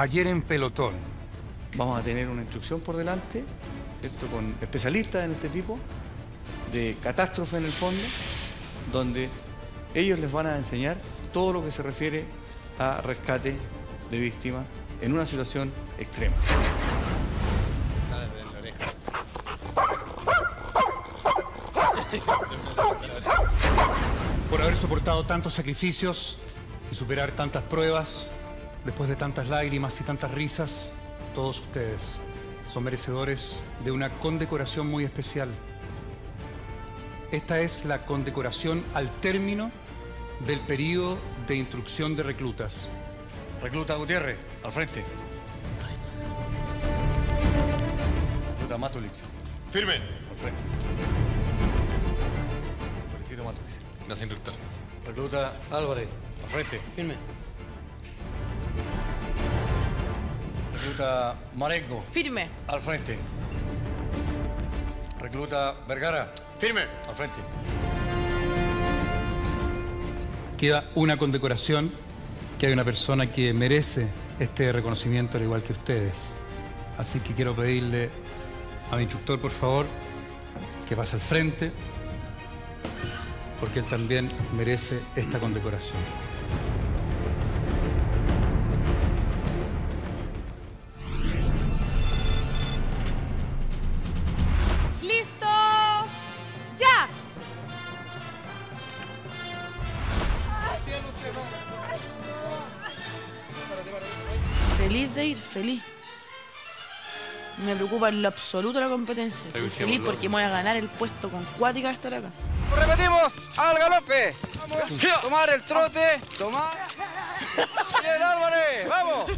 ayer en pelotón. Vamos a tener una instrucción por delante, ¿cierto? Con especialistas en este tipo de catástrofe en el fondo, donde ellos les van a enseñar todo lo que se refiere a rescate de víctimas en una situación extrema. Por haber soportado tantos sacrificios y superar tantas pruebas, después de tantas lágrimas y tantas risas, todos ustedes son merecedores de una condecoración muy especial. Esta es la condecoración al término del periodo de instrucción de reclutas. Recluta Gutiérrez, al frente. Recluta Matulich, Firme. al frente. Felicito Matulich. Gracias, instructor. Recluta Álvarez, al frente. Firme. Recluta Marengo, Firme. al frente. Recluta Vergara, Firme. al frente. Queda una condecoración que hay una persona que merece este reconocimiento al igual que ustedes. Así que quiero pedirle a mi instructor, por favor, que pase al frente, porque él también merece esta condecoración. En lo absoluto la competencia. Estoy feliz porque me voy a ganar el puesto con cuática de estar acá. Repetimos, al galope. Vamos. Tomar el trote. Tomar. Bien, Álvarez. Vamos.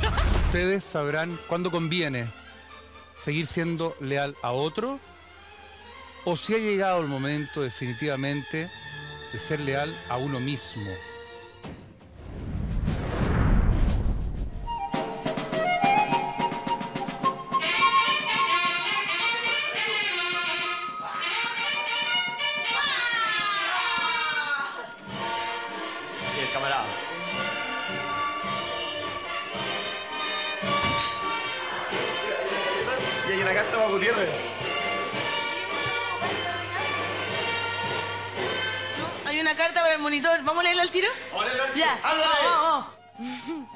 Ustedes sabrán cuándo conviene seguir siendo leal a otro o si ha llegado el momento definitivamente de ser leal a uno mismo. Monitor. ¿Vamos a leerla al tiro? Ya. Vamos, vamos.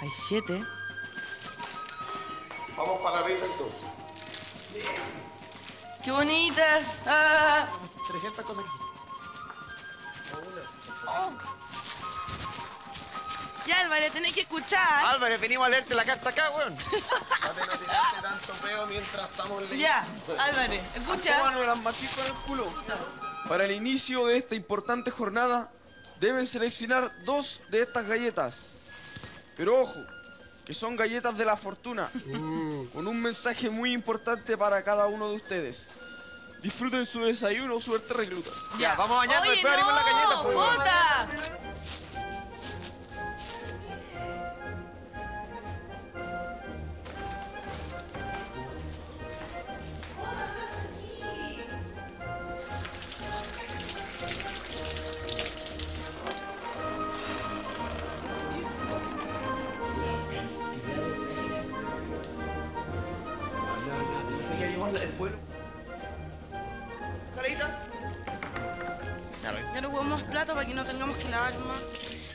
Hay siete. Vamos para la venta entonces. ¡Qué bonitas! Ah. 300 cosas que sí. Ya, Álvarez, tenés que escuchar. Álvarez, venimos a leerte la carta acá, weón. Trate de no tirarte tanto peo mientras estamos leyendo. Ya, Álvarez, escucha. Tómanos las matitas con el culo. Para el inicio de esta importante jornada, deben seleccionar dos de estas galletas. Pero ojo, que son galletas de la fortuna, con un mensaje muy importante para cada uno de ustedes. Disfruten su desayuno, suerte recluta. Ya, vamos a bañarnos, abrimos la galleta, pues,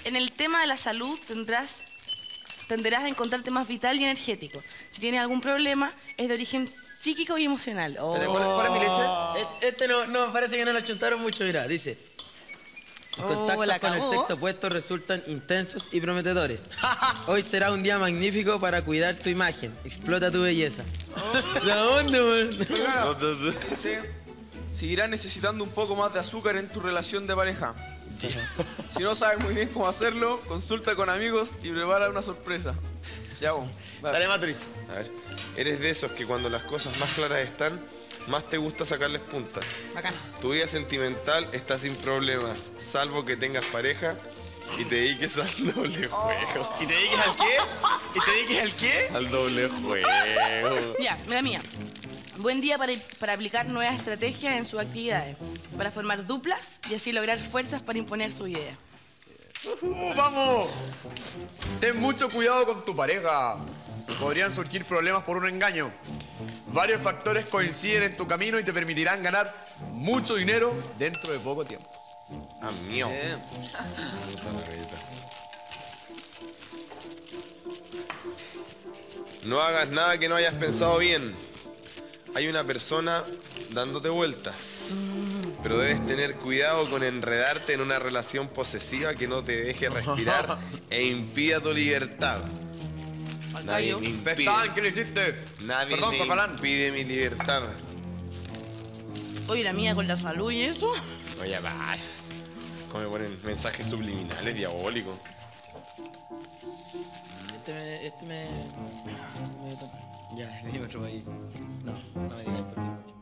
En el tema de la salud tendrás, tenderás a encontrarte más vital y energético. Si tienes algún problema, es de origen psíquico y emocional. Oh. ¿Cuál, cuál es mi leche? Este no, no, parece que no lo chuntaron mucho, mira, dice. Los Oh, contactos la con el sexo opuesto resultan intensos y prometedores. Hoy será un día magnífico para cuidar tu imagen. Explota tu belleza. ¿La dónde, weón? Dice, seguirás necesitando un poco más de azúcar en tu relación de pareja. Si no sabes muy bien cómo hacerlo, consulta con amigos y prepara una sorpresa. Ya, vos. Dale, Matrix. A ver, eres de esos que cuando las cosas más claras están, más te gusta sacarles punta. Bacán. Tu vida sentimental está sin problemas, salvo que tengas pareja y te dediques al doble juego. ¿Y te dediques al qué? ¿Y te dediques al qué? Al doble juego. Ya, la mía. Buen día para, para aplicar nuevas estrategias en sus actividades, para formar duplas y así lograr fuerzas para imponer su idea. Uh, ¡Vamos! Ten mucho cuidado con tu pareja. Podrían surgir problemas por un engaño. Varios factores coinciden en tu camino y te permitirán ganar mucho dinero dentro de poco tiempo. Ah, mío. No hagas nada que no hayas pensado bien. Hay una persona dándote vueltas. Pero debes tener cuidado con enredarte en una relación posesiva que no te deje respirar e impida tu libertad. Nadie me impide, ¿qué le hiciste? nadie Perdón, me Corbalán. impide mi libertad. Oye, la mía con la salud y eso. Oye, va. ¿Cómo me ponen mensajes subliminales diabólicos? Este me. Este me. me- Ya, me otro país. No, no me digas porque es mucho.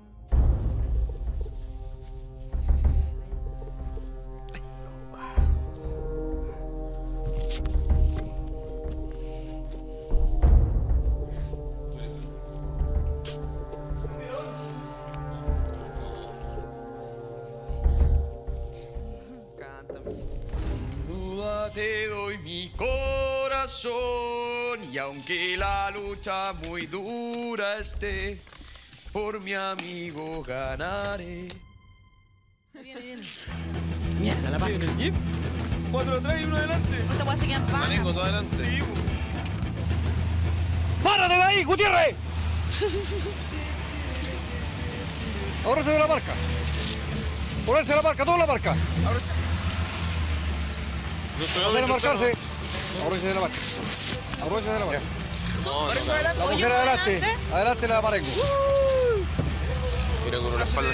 Cántame. Sin duda te doy mi corazón y aunque la lucha muy dura esté, por mi amigo ganaré. Viene, viene. Mierda, la parte. Cuatro atrás y uno adelante. No te voy a seguir en paz. tú adelante. Sí, ¡Párate de ahí, Gutiérrez! Ahórrese de la marca. Ponerse la marca, toda la marca. Hacer a marcarse. Ahórrese de la marca. Ahórrese de la marca. La mujer adelante. Adelante la marengo. Mira con una espalda.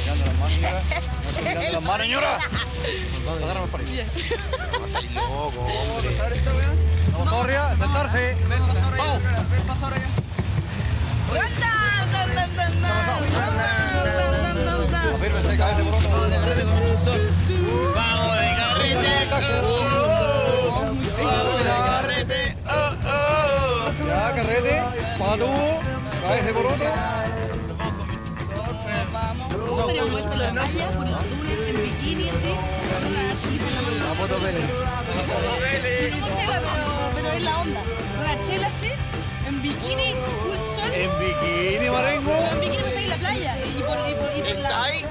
Tirando las manos, señora. No las manos, señora. Agárrame el pared. Loco, hombre. Vamos todos arriba, sentarse. Vamos. Afírmese, cabeza por otro. Vamos de carrete con un instructor. Vamos de carrete. Ya, carrete. Patú. Cabeza por otro. Vamos. Vuelta la playa por el sur, en bikini, así. la. La foto Pérez. Sí, tipo chela, pero, es la onda. Una chela así, en bikini, full sol. En bikini, marengo. En bikini está en la playa. Y por, y por, y por la... ahí?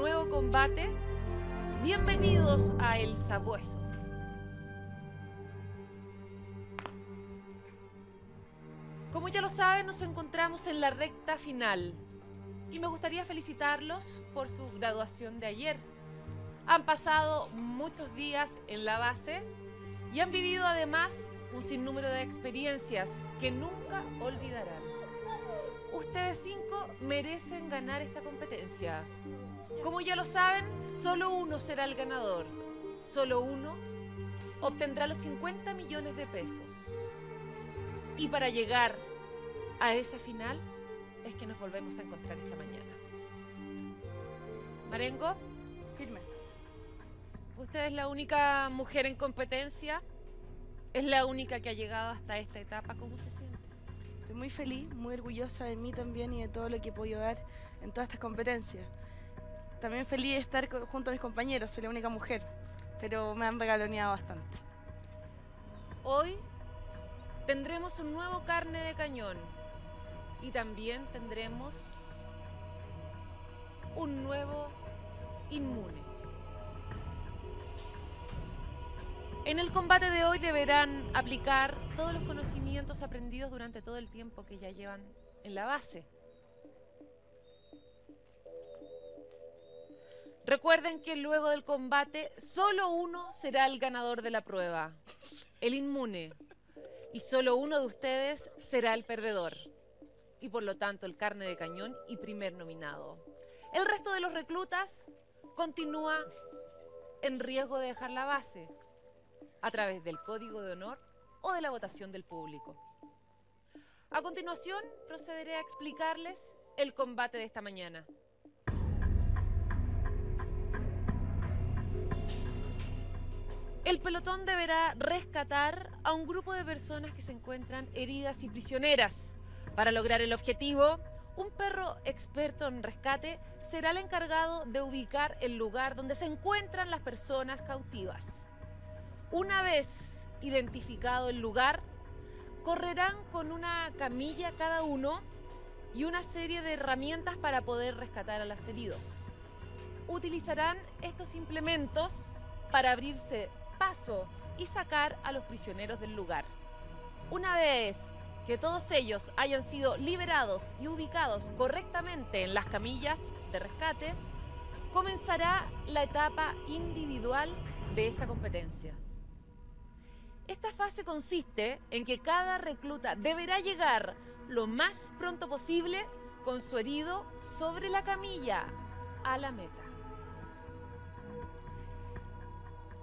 Nuevo combate. Bienvenidos a El Sabueso. Como ya lo saben, nos encontramos en la recta final. Y me gustaría felicitarlos por su graduación de ayer. Han pasado muchos días en la base y han vivido además un sinnúmero de experiencias que nunca olvidarán. Ustedes cinco merecen ganar esta competencia. Como ya lo saben, solo uno será el ganador. Solo uno obtendrá los 50 millones de pesos. Y para llegar a esa final es que nos volvemos a encontrar esta mañana. Marengo, Firme. usted es la única mujer en competencia. Es la única que ha llegado hasta esta etapa. ¿Cómo se siente? Estoy muy feliz, muy orgullosa de mí también y de todo lo que he podido dar en todas estas competencias. También feliz de estar junto a mis compañeros, soy la única mujer, pero me han regaloneado bastante. Hoy tendremos un nuevo carne de cañón y también tendremos un nuevo inmune. En el combate de hoy deberán aplicar todos los conocimientos aprendidos durante todo el tiempo que ya llevan en la base. Recuerden que luego del combate solo uno será el ganador de la prueba, el inmune. y solo uno de ustedes será el perdedor y por lo tanto el carne de cañón y primer nominado. El resto de los reclutas continúa en riesgo de dejar la base a través del código de honor o de la votación del público. A continuación procederé a explicarles el combate de esta mañana. El pelotón deberá rescatar a un grupo de personas que se encuentran heridas y prisioneras. Para lograr el objetivo, un perro experto en rescate será el encargado de ubicar el lugar donde se encuentran las personas cautivas. Una vez identificado el lugar, correrán con una camilla cada uno y una serie de herramientas para poder rescatar a los heridos. Utilizarán estos implementos para abrirse paso y sacar a los prisioneros del lugar. Una vez que todos ellos hayan sido liberados y ubicados correctamente en las camillas de rescate, comenzará la etapa individual de esta competencia. Esta fase consiste en que cada recluta deberá llegar lo más pronto posible con su herido sobre la camilla a la meta.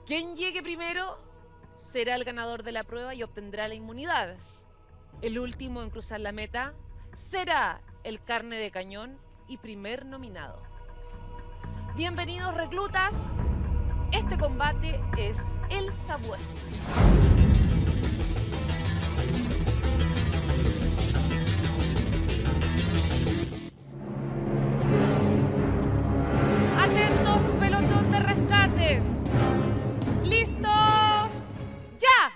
Quien llegue primero será el ganador de la prueba y obtendrá la inmunidad. El último en cruzar la meta será el carne de cañón y primer nominado. Bienvenidos reclutas. Este combate es el sabueso. Atentos, pelotón de rescate. ¿Listos? ¡Ya!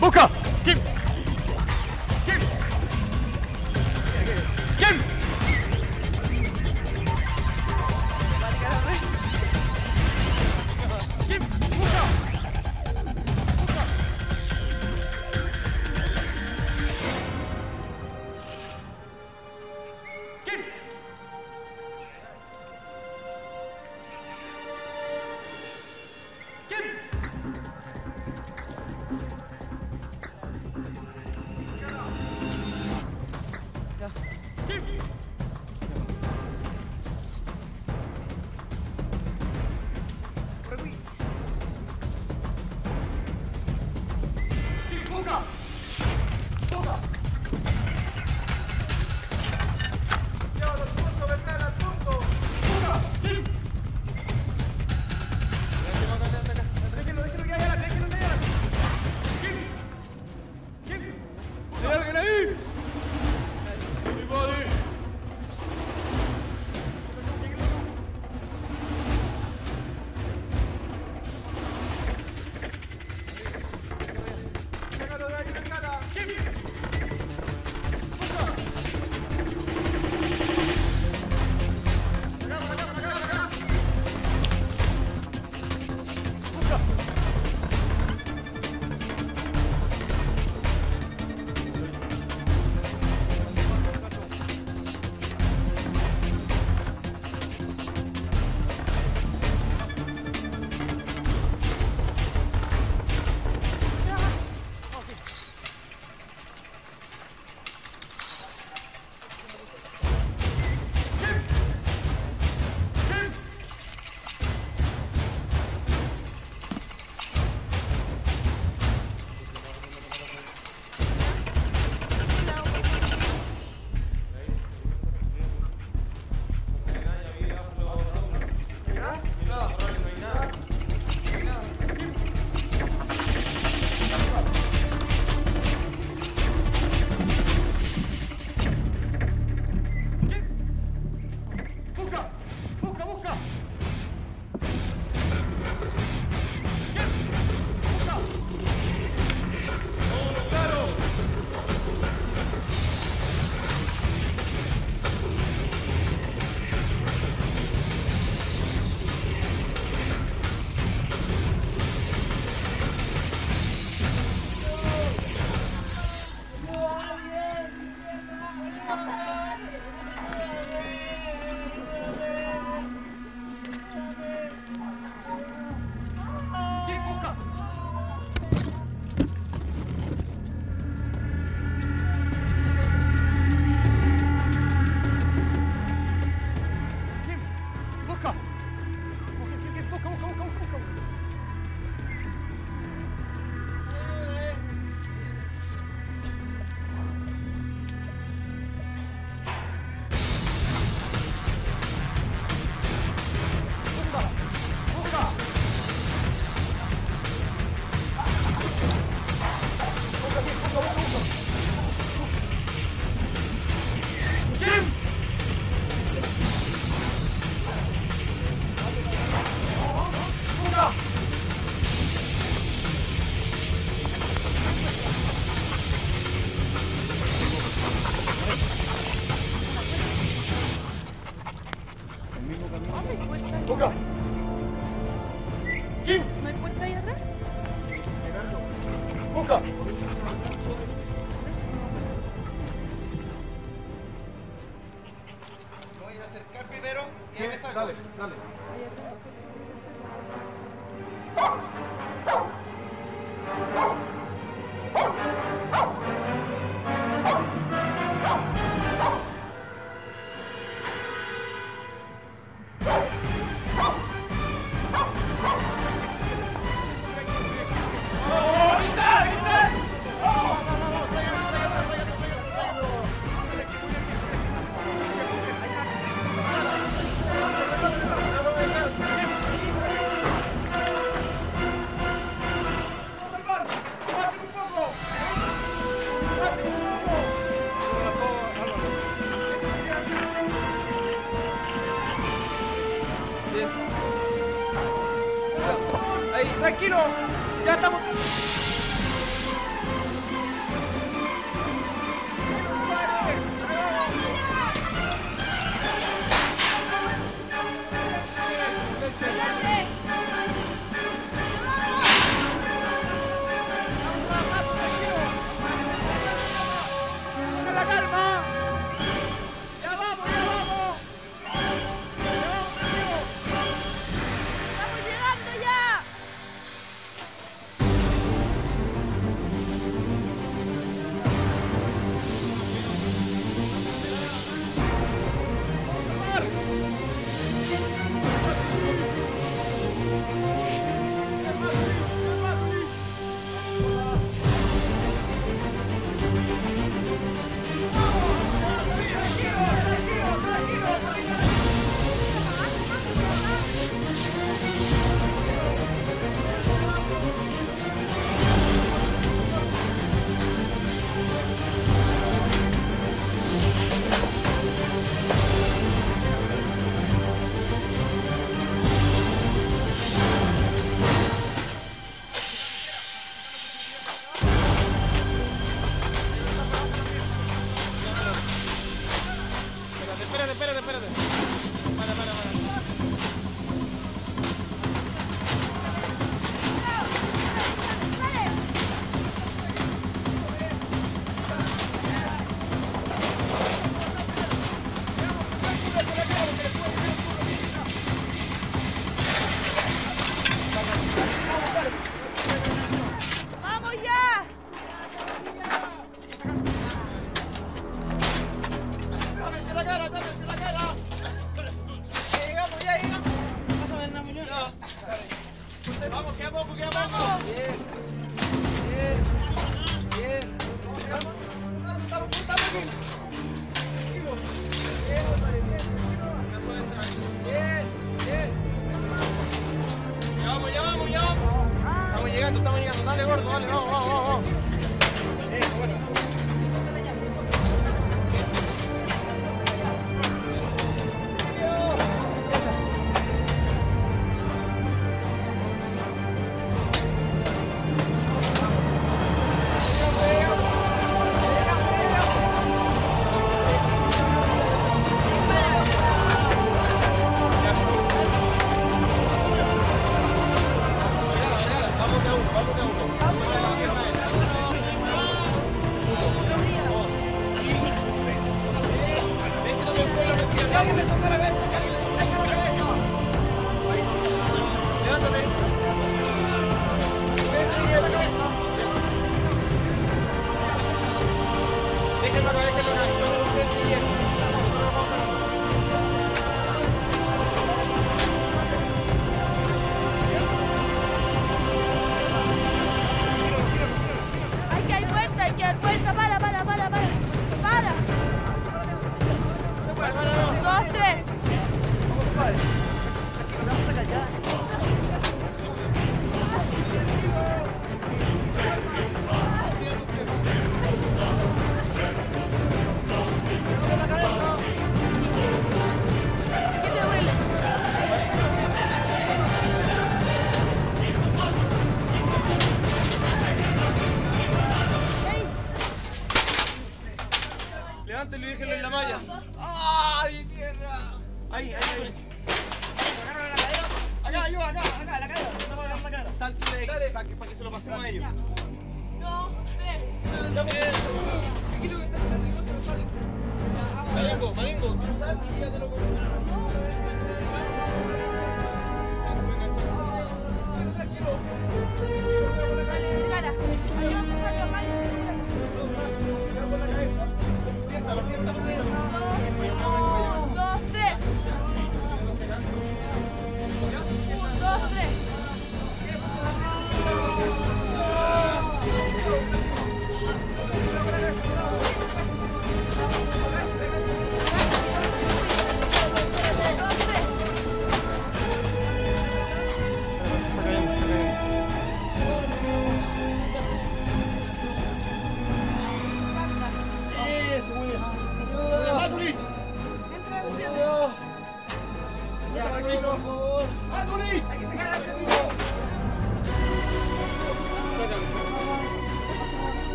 ¡Busca! Espérate, espérate,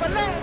¡No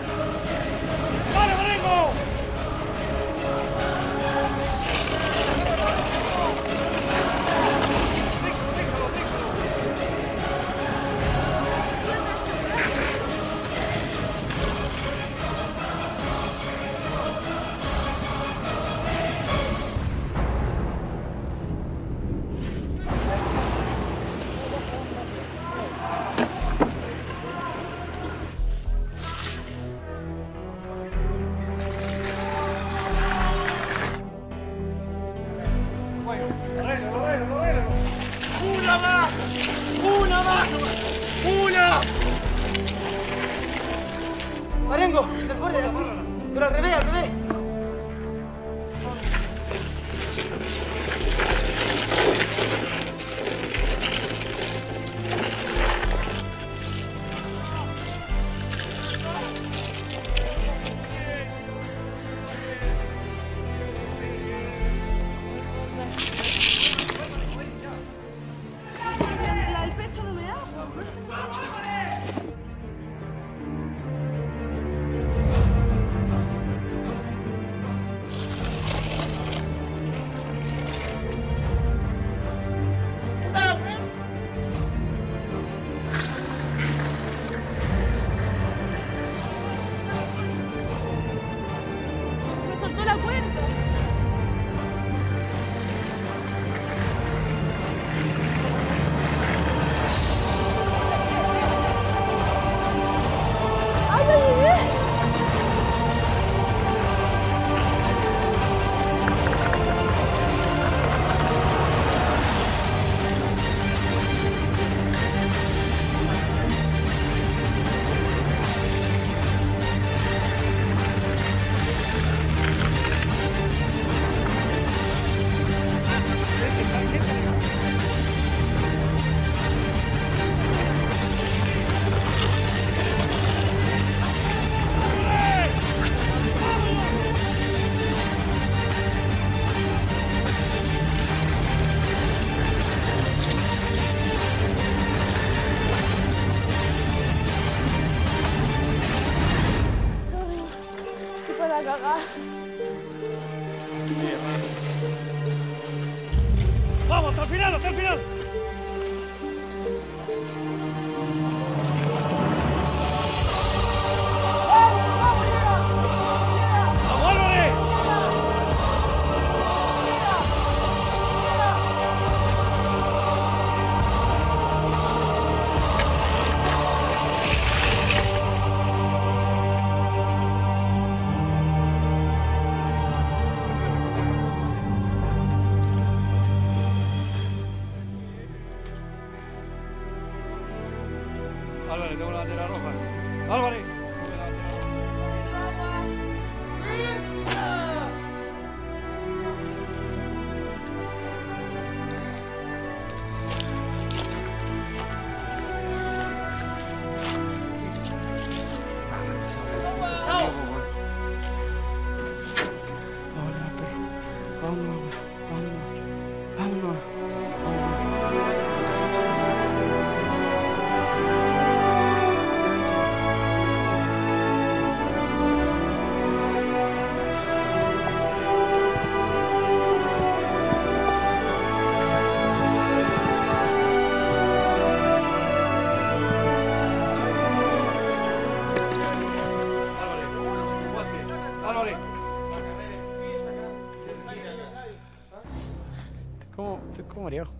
¿Cómo?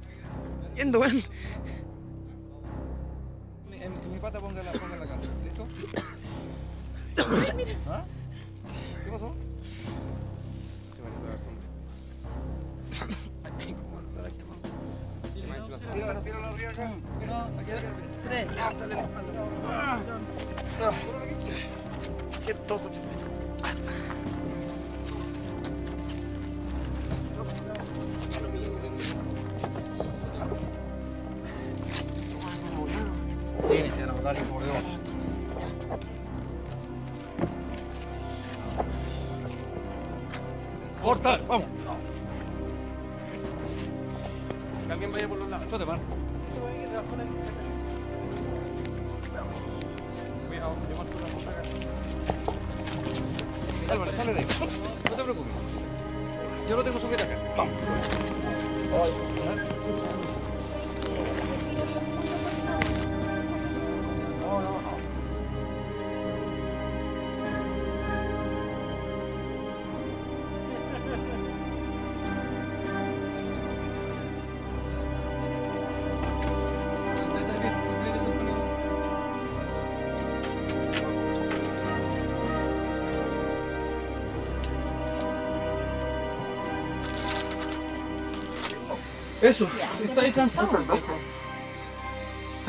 Eso, ¿estáis cansado? ¿Está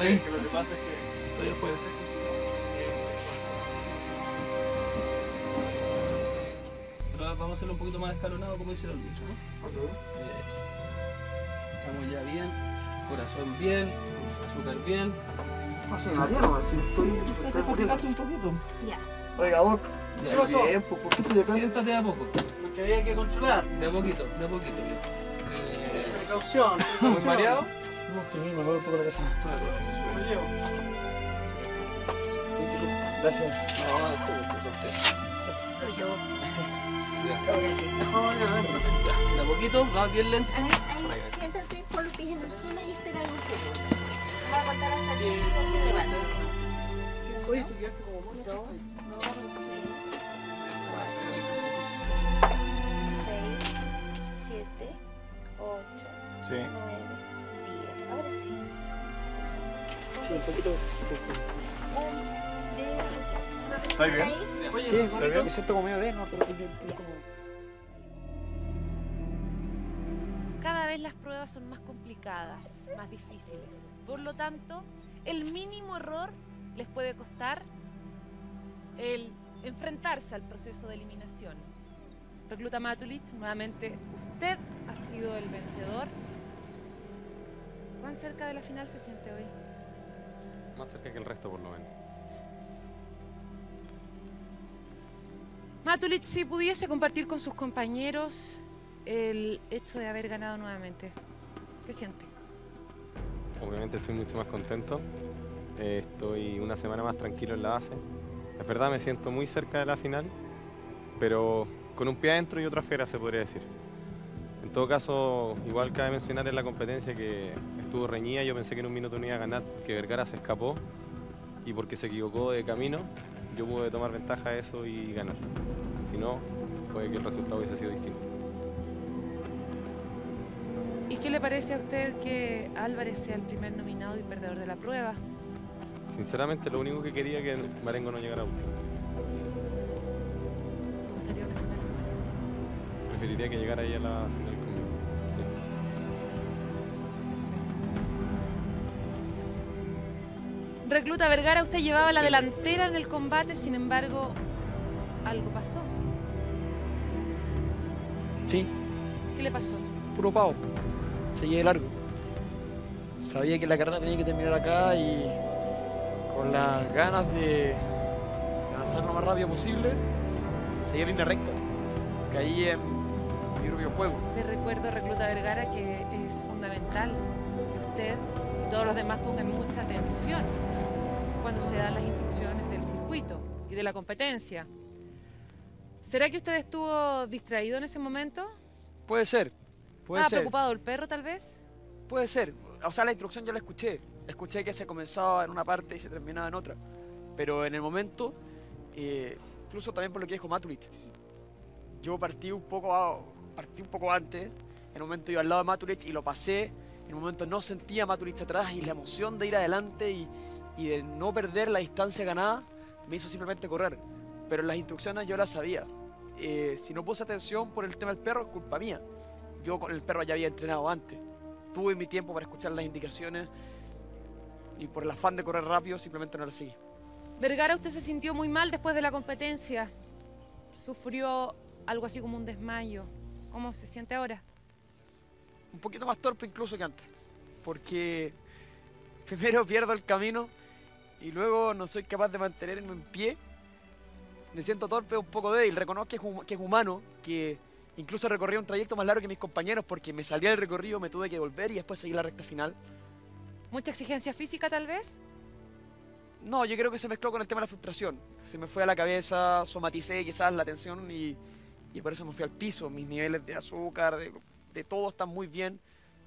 bien? Lo que pasa es que estoy afuera. Pero vamos a hacerlo un poquito más escalonado como dice el bicho, ¿no? Eso. Estamos ya bien, corazón bien, azúcar bien. Pasa la mierda, si estoy. Te fatigaste un poquito. Ya. Oiga, Doc. ¿Qué pasó? Siéntate de a poco. Porque había que controlar. De a poquito, de a poquito. Precaución. ¿Estás muy mareado? No, estoy bien, me voy un poco de la casa. Me llevo. Gracias. No, poquito, va bien lento. Ahí, ahí, siéntate con los pies en el suelo y espera un segundo. Voy a contar hasta diez y te levantas. Oye, tú como. Dos, tres, seis, siete, ocho, Sí. nueve, diez. Ahora sí. Sí, un poquito. ¿Estáis bien? ahí? Sí, ¿está bien? me siento como medio de, no, pero como. Cada vez las pruebas son más complicadas, más difíciles. Por lo tanto, el mínimo error les puede costar el enfrentarse al proceso de eliminación. Recluta Matulich, nuevamente usted ha sido el vencedor. ¿Cuán cerca de la final se siente hoy? Más cerca que el resto, por lo menos. Matulich, si pudiese compartir con sus compañeros el hecho de haber ganado nuevamente, ¿qué siente? Obviamente estoy mucho más contento. Eh, estoy una semana más tranquilo en la base. Es verdad, me siento muy cerca de la final, pero con un pie adentro y otra afuera se podría decir. En todo caso, igual cabe mencionar en la competencia que estuvo reñida, yo pensé que en un minuto no iba a ganar, que Vergara se escapó y porque se equivocó de camino, yo pude tomar ventaja de eso y ganar. Si no, puede que el resultado hubiese sido distinto. ¿Y qué le parece a usted que Álvarez sea el primer nominado y perdedor de la prueba? Sinceramente, lo único que quería que Marengo no llegara a último. Preferiría que llegara ella a la final Recluta Vergara, usted llevaba la delantera en el combate, sin embargo, algo pasó. Sí, ¿Qué le pasó? puro pavo. Seguí de largo. Sabía que la carrera tenía que terminar acá y con las ganas de avanzar lo más rápido posible, seguí en línea recta. Caí en mi propio juego. Le recuerdo, Recluta Vergara, que es fundamental que usted y todos los demás pongan mucha atención cuando se dan las instrucciones del circuito y de la competencia. ¿Será que usted estuvo distraído en ese momento? Puede ser, puede ¿Ah, ser. preocupado el perro, tal vez? Puede ser. O sea, la instrucción yo la escuché. Escuché que se comenzaba en una parte y se terminaba en otra. Pero en el momento, eh, incluso también por lo que dijo Matulich, yo partí un poco, a- partí un poco antes. En el momento iba al lado de Matulich y lo pasé. En el momento no sentía a Matulich atrás y la emoción de ir adelante y, y de no perder la distancia ganada me hizo simplemente correr. Pero las instrucciones yo las sabía. Eh, si no puse atención por el tema del perro, es culpa mía. Yo con el perro ya había entrenado antes tuve mi tiempo para escuchar las indicaciones y por el afán de correr rápido simplemente no las seguí. Vergara, usted se sintió muy mal después de la competencia. Sufrió algo así como un desmayo. ¿Cómo se siente ahora? Un poquito más torpe incluso que antes, porque primero pierdo el camino y luego no soy capaz de mantenerme en pie. Me siento torpe, un poco débil. Reconozco que es, hum- que es humano, que incluso recorrí un trayecto más largo que mis compañeros porque me salía del recorrido, me tuve que volver y después seguir la recta final. ¿Mucha exigencia física tal vez? No, yo creo que se mezcló con el tema de la frustración. Se me fue a la cabeza, somaticé quizás la tensión y, y por eso me fui al piso. Mis niveles de azúcar, de, de todo están muy bien.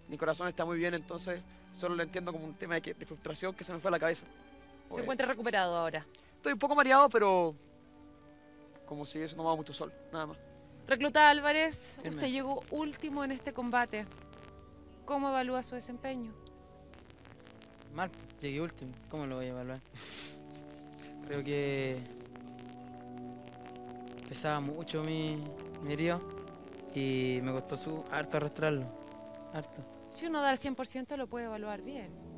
Mi corazón está muy bien, entonces solo lo entiendo como un tema de, que- de frustración que se me fue a la cabeza. Se Oye, encuentra recuperado ahora. Estoy un poco mareado, pero como si hubiese tomado mucho sol, nada más. Recluta Álvarez, Firme. usted llegó último en este combate. ¿Cómo evalúa su desempeño? Mal, llegué último. ¿Cómo lo voy a evaluar? Creo que pesaba mucho mi, mi herido y me costó su harto arrastrarlo. Harto. Si uno da el 100% lo puede evaluar bien.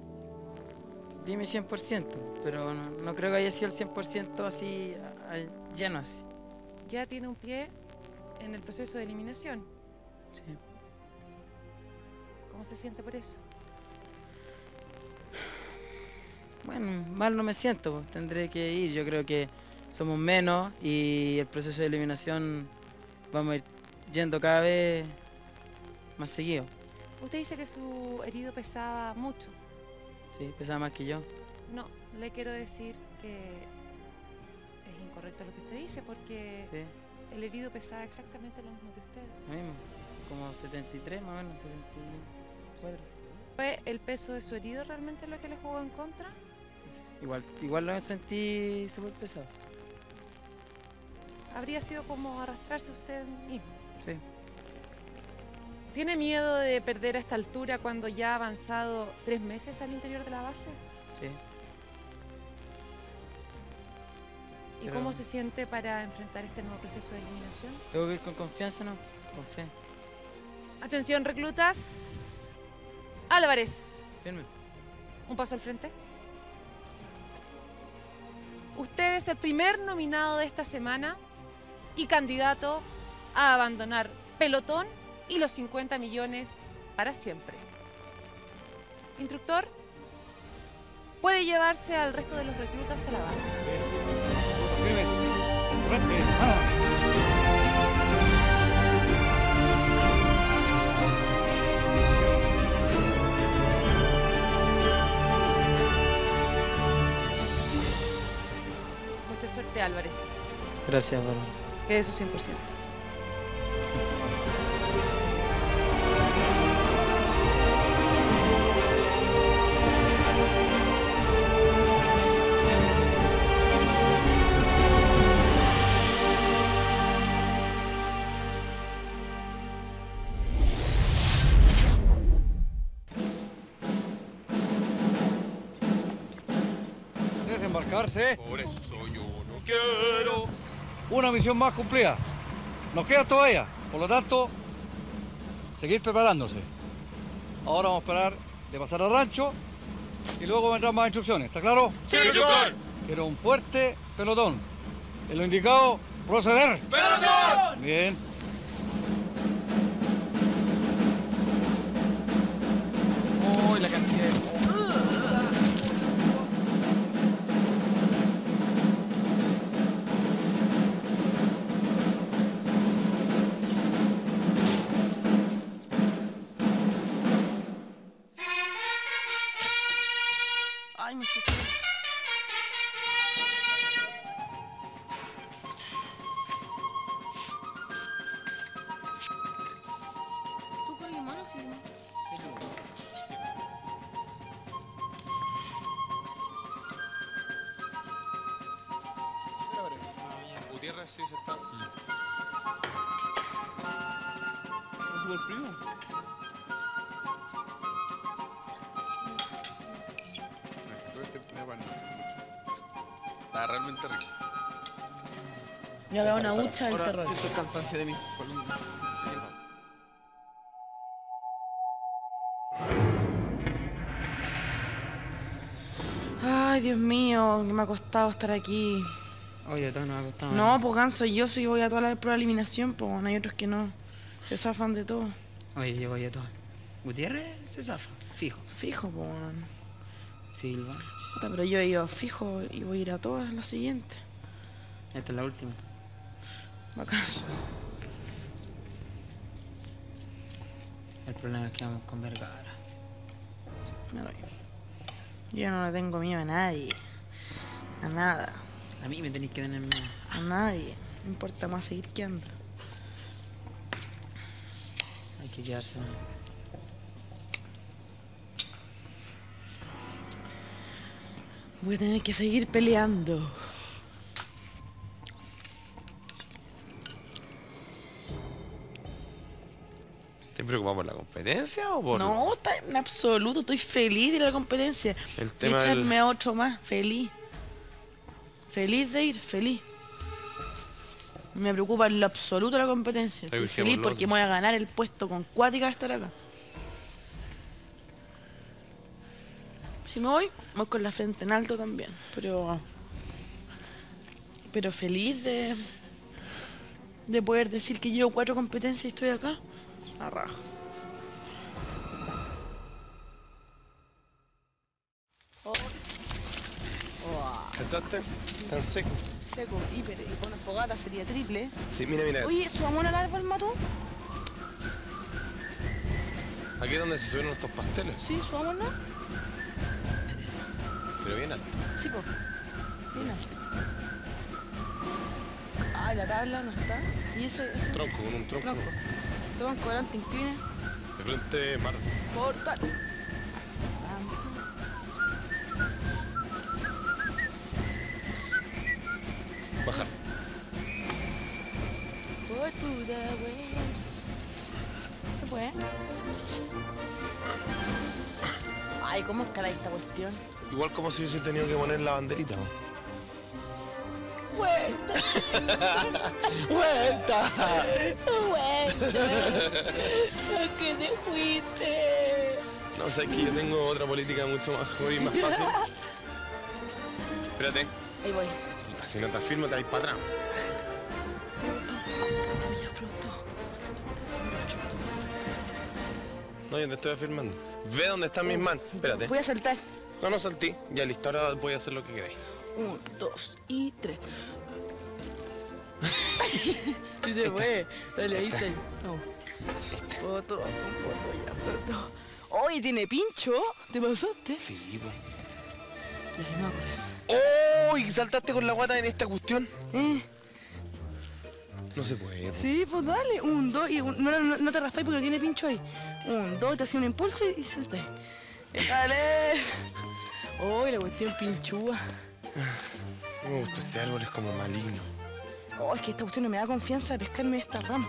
Di mi 100%, pero no, no creo que haya sido el 100% así a- a- lleno así. Ya tiene un pie en el proceso de eliminación. Sí. ¿Cómo se siente por eso? Bueno, mal no me siento, pues, tendré que ir. Yo creo que somos menos y el proceso de eliminación vamos a ir yendo cada vez más seguido. Usted dice que su herido pesaba mucho. Sí, pesaba más que yo. No, le quiero decir que es incorrecto lo que usted dice porque Sí, el herido pesaba exactamente lo mismo que usted. lo mismo. Como 73 más o menos, 74. ¿Fue el peso de su herido realmente lo que le jugó en contra? Igual, igual lo sentí súper pesado. Habría sido como arrastrarse usted mismo. Sí. ¿Tiene miedo de perder a esta altura cuando ya ha avanzado tres meses al interior de la base? Sí. ¿Y Pero- cómo se siente para enfrentar este nuevo proceso de eliminación? Tengo que ir con confianza, ¿no? Con fe. Atención, reclutas. Álvarez, Firme. un paso al frente. Usted es el primer nominado de esta semana y candidato a abandonar pelotón y los 50 millones para siempre. Instructor, puede llevarse al resto de los reclutas a la base. Mucha suerte, Álvarez. Gracias, Bárbara. Que eso 100%. Por eso yo no quiero. Una misión más cumplida. Nos queda todavía. Por lo tanto, seguir preparándose. Ahora vamos a esperar de pasar al rancho y luego vendrán más instrucciones. ¿Está claro? Sí, capitán. Quiero un fuerte pelotón. En lo indicado, proceder. ¡Pelotón! Bien. Una hucha del terror. siento el cansancio de mi columna. Ay, Dios mío, que me ha costado estar aquí. Oye, todo nos ha costado. No, pues ganso yo sí voy a toda la prueba de eliminación, pues hay otros que no. Se zafan de todo. Oye, yo voy a todo. Gutiérrez se zafa, fijo. Fijo, pues. Silva. Pero yo he ido fijo y voy a ir a todas las siguientes. Esta es la última. Bacán. El problema es que vamos con Vergara. Me voy. Yo no le tengo miedo a nadie. A nada. A mí me tenéis que tener miedo. A nadie. No importa más seguir que ando. Hay que quedarse. Voy a tener que seguir peleando. ¿Te preocupas por la competencia o por.? No, está en absoluto. Estoy feliz de ir a la competencia. El de tema del- echarme a otro más. Feliz. Feliz de ir, feliz. Me preocupa en lo absoluto la competencia. Estoy feliz porque me voy a ganar el puesto con cuática de estar acá. Si me voy, voy con la frente en alto también. Pero. Pero feliz de. de poder decir que llevo cuatro competencias y estoy acá. A rajo. ¿Cachaste? Tan seco. Seco, hiper, y con una fogata sería triple. Sí, mira, mira. Oye, ¿subamos al árbol, mató? Aquí es donde se subieron estos pasteles. Sí, subámonos. Pero bien alto. Sí, po. Mira. Ay, la tabla no está. ¿Y ese, ese Tronco, con un tronco. tronco? Tronco, adelante, incline. De frente, mar. Cortar. Bajar. Go to the waves. ¿Se puede? Ay, ¿cómo escaláis esta cuestión? Igual como si hubiese tenido que poner la banderita. ¿no? ¡Vuelta! ¡Vuelta! ¡Vuelta! ¿A qué te fuiste? No sé, es que yo tengo otra política mucho más joven y más fácil. Espérate. Ahí voy. Si no te firmo, te vas para atrás. No, yo te estoy afirmando. Ve dónde están mis manos. Espérate. Voy a saltar. No, no saltí. Ya listo, ahora voy a hacer lo que queráis. Un, dos y tres. Sí se fue. Dale, ahí está. ahí. Foto, foto, ya flotó. Oye, ¿tiene pincho? ¿Te pasaste? Sí, pues. Ya, me a correr. ¡Oh! ¿Y saltaste con la guata en esta cuestión? ¿Eh? No se puede. po. Sí, pues dale. Un, dos y un- no, no, no te raspáis porque no tiene pincho ahí. Un, dos, te hacía un impulso y, y solté. Dale. Oh, la cuestión pinchúa. Me este árbol, es como maligno. Oh, es que esta cuestión no me da confianza de pescarme esta rama.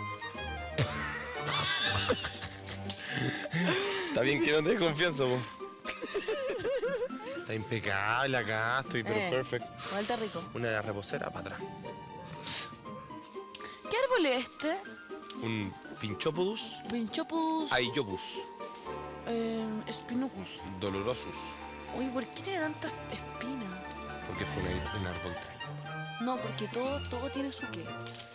Está bien que no te dé confianza, po. Está impecable acá, estoy pero Eh, perfect. igual está rico. Una reposera para atrás. ¿Qué árbol es este? Un pinchopodus Pinchopus aillopus eh, spinucus. dolorosus. Oye, ¿por qué tiene tantas espinas? Fue un, árbol. No, porque todo, todo tiene su qué.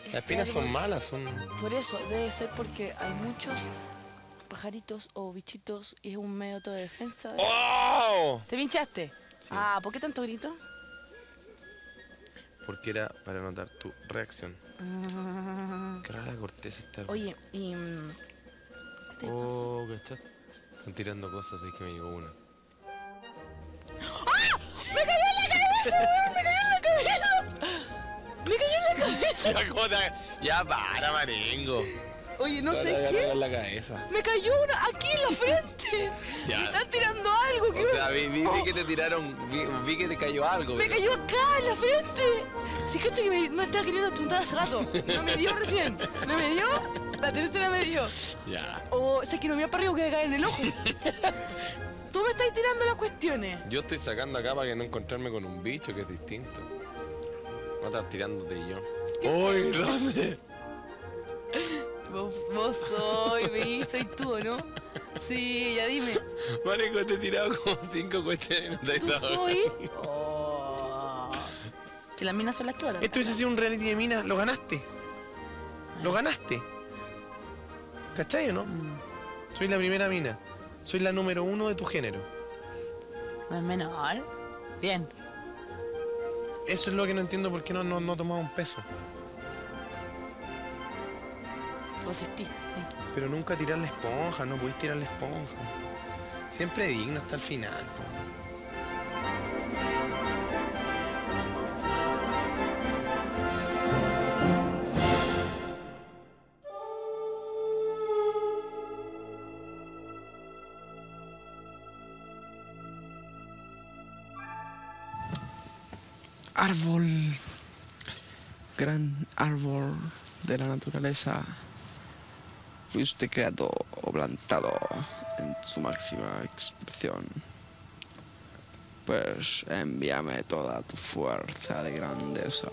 Las espinas son malas, son. Por eso, debe ser porque hay muchos pajaritos o bichitos y es un método de defensa. ¡Oh! ¿Te pinchaste? Ah, ¿por qué tanto grito? Porque era para notar tu reacción. Qué rara la corteza. Oye, y... mm, ¿qué te Oh, ¿cachaste? Están tirando cosas, ahí que me llegó una. Weón! ¡Me cayó en la cabeza! ¡Me cayó en la cabeza! Ya, ¿cómo te- ya para, marengo. Oye, no sé qué. la cabeza. Me cayó una aquí en la frente. Ya. Me están tirando algo. que O sea, vi, vi- vi que te tiraron, vi, vi que te cayó algo. Me pero- cayó acá en la frente. Sí, cacho que me, me estaba queriendo apuntar hace rato. No me dio recién. No me dio. La tercera me dio. Ya. O sea, que no me para arriba que me cae en el ojo. Tú me estás tirando las cuestiones. Yo estoy sacando acá para que no encontrarme con un bicho que es distinto. No estar tirándote yo. ¡Uy, ¿dónde? Vos, vos soy, veí, soy tú, ¿no? Sí, ya dime. Marico, te he tirado como cinco cuestiones y no te has ¿Tú dado soy? ni- Si las minas son las que oran. Esto hubiese sido un reality de minas, lo ganaste. Lo ganaste. ¿Cachai o no? Soy la primera mina. Soy la número uno de tu género. No es menor. Bien. Eso es lo que no entiendo por qué no, no, no tomaba un peso. Tú asistí. Pero nunca tirar la esponja, no podéis tirar la esponja. Siempre digno hasta el final. po. Árbol, gran árbol de la naturaleza, fuiste creado o plantado en su máxima expresión. Pues envíame toda tu fuerza de grandeza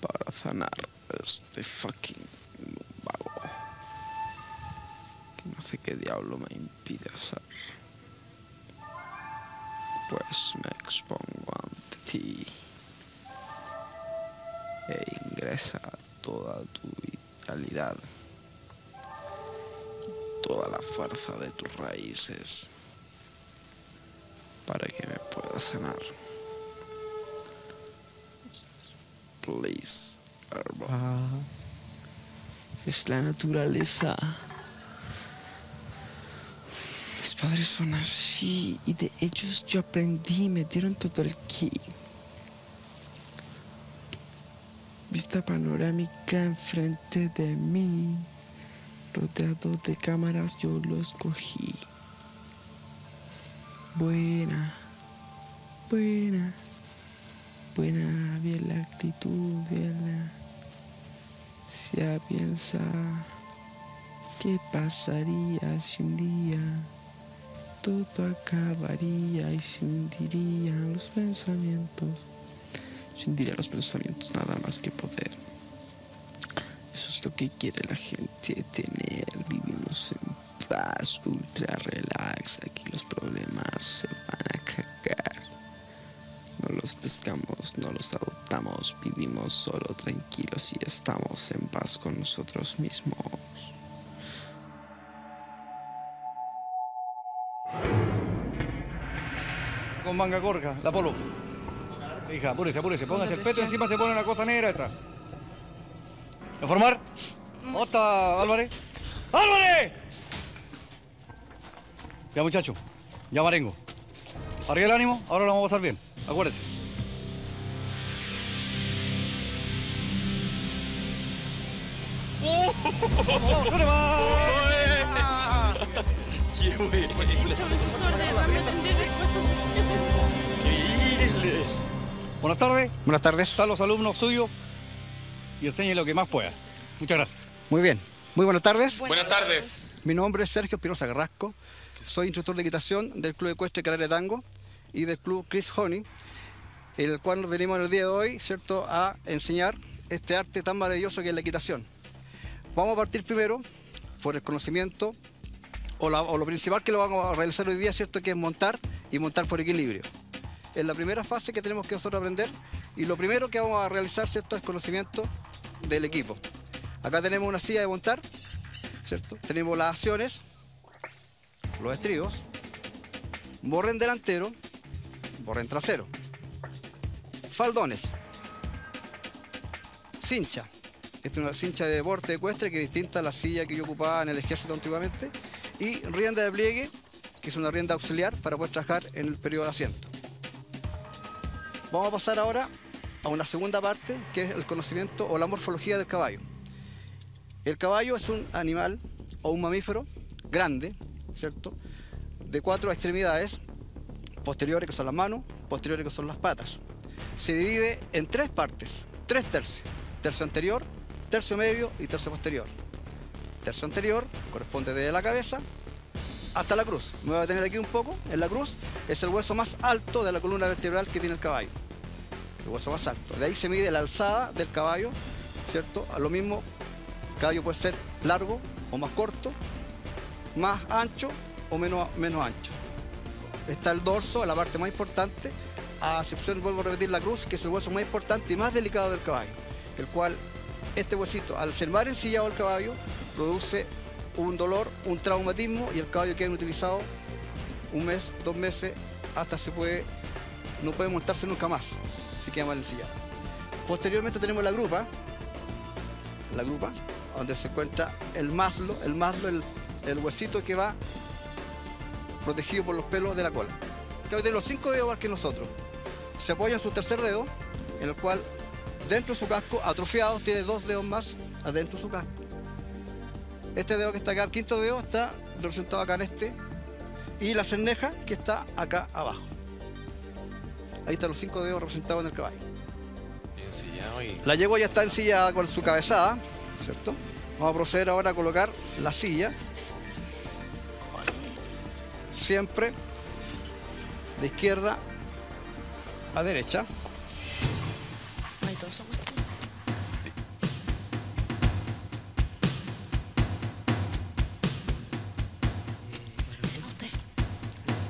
para sanar este fucking vago que no sé qué diablo me impide hacer. Pues me expongo ante ti e ingresa toda tu vitalidad, toda la fuerza de tus raíces para que me pueda sanar. Please, Arba. Es la naturaleza. Mis padres son así y de ellos yo aprendí, me dieron todo el ki. Vista panorámica enfrente de mí, rodeado de cámaras yo lo escogí. Buena, buena, buena, bien la actitud, bien la... Se piensa, ¿qué pasaría si un día todo acabaría y se hundirían los pensamientos? Se hundirían los pensamientos nada más que poder. Eso es lo que quiere la gente tener. Vivimos en paz, ultra relax. Aquí los problemas se van a cagar. No los pescamos, no los adoptamos. Vivimos solo tranquilos y estamos en paz con nosotros mismos. Con manga corta, la polo. Hija, apúrese, apúrese. Póngase el peto encima, se pone una cosa negra esa. ¿A formar? ¿Dónde está Álvarez? ¡Álvarez! Ya, muchacho. Ya marengo. Arriba el ánimo, ahora lo vamos a pasar bien. Acuérdese. Buenas tardes. Buenas tardes. Están los alumnos suyos y enseñe lo que más pueda. Muchas gracias. Muy bien. Muy buenas tardes. Buenas tardes. Mi nombre es Sergio Espinosa Carrasco. Soy instructor de equitación del Club Ecuestre Cadera de Tango y del Club Chris Honey, en el cual nos venimos en el día de hoy, ¿cierto?, a enseñar este arte tan maravilloso que es la equitación. Vamos a partir primero por el conocimiento o, la- o lo principal que lo vamos a realizar hoy día, ¿cierto?, que es montar y montar por equilibrio. Es la primera fase que tenemos que nosotros aprender y lo primero que vamos a realizar, ¿cierto?, es conocimiento del equipo. Acá tenemos una silla de montar, ¿cierto? Tenemos las acciones, los estribos, borren delantero, borren trasero, faldones, cincha. Esta es una cincha de deporte ecuestre que es distinta a la silla que yo ocupaba en el ejército antiguamente. Y rienda de pliegue, que es una rienda auxiliar para poder trabajar en el periodo de asiento. Vamos a pasar ahora a una segunda parte, que es el conocimiento o la morfología del caballo. El caballo es un animal o un mamífero grande, ¿cierto? De cuatro extremidades, posteriores que son las manos, posteriores que son las patas. Se divide en tres partes, tres tercios. Tercio anterior, tercio medio y tercio posterior. Tercio anterior corresponde desde la cabeza hasta la cruz. Me voy a detener aquí un poco. En la cruz es el hueso más alto de la columna vertebral que tiene el caballo. El hueso más alto. De ahí se mide la alzada del caballo, ¿cierto? A lo mismo, el caballo puede ser largo o más corto, más ancho o menos, menos ancho. Está el dorso, la parte más importante, a excepción, vuelvo a repetir, la cruz, que es el hueso más importante y más delicado del caballo, el cual este huesito, al ser más ensillado el caballo, produce un dolor, un traumatismo y el caballo queda inutilizado un mes, dos meses, hasta se puede, no puede montarse nunca más, si queda mal. Posteriormente tenemos la grupa, la grupa, donde se encuentra el maslo, el maslo, el, el huesito que va protegido por los pelos de la cola. Que tiene los cinco dedos igual que nosotros. Se apoya en su tercer dedo, en el cual dentro de su casco, atrofiado, tiene dos dedos más adentro de su casco. Este dedo que está acá, el quinto dedo, está representado acá en este. Y la cerneja que está acá abajo. Ahí están los cinco dedos representados en el caballo. Y... La yegua ya está ensillada con su cabezada, ¿cierto? Vamos a proceder ahora a colocar la silla. Siempre de izquierda a derecha.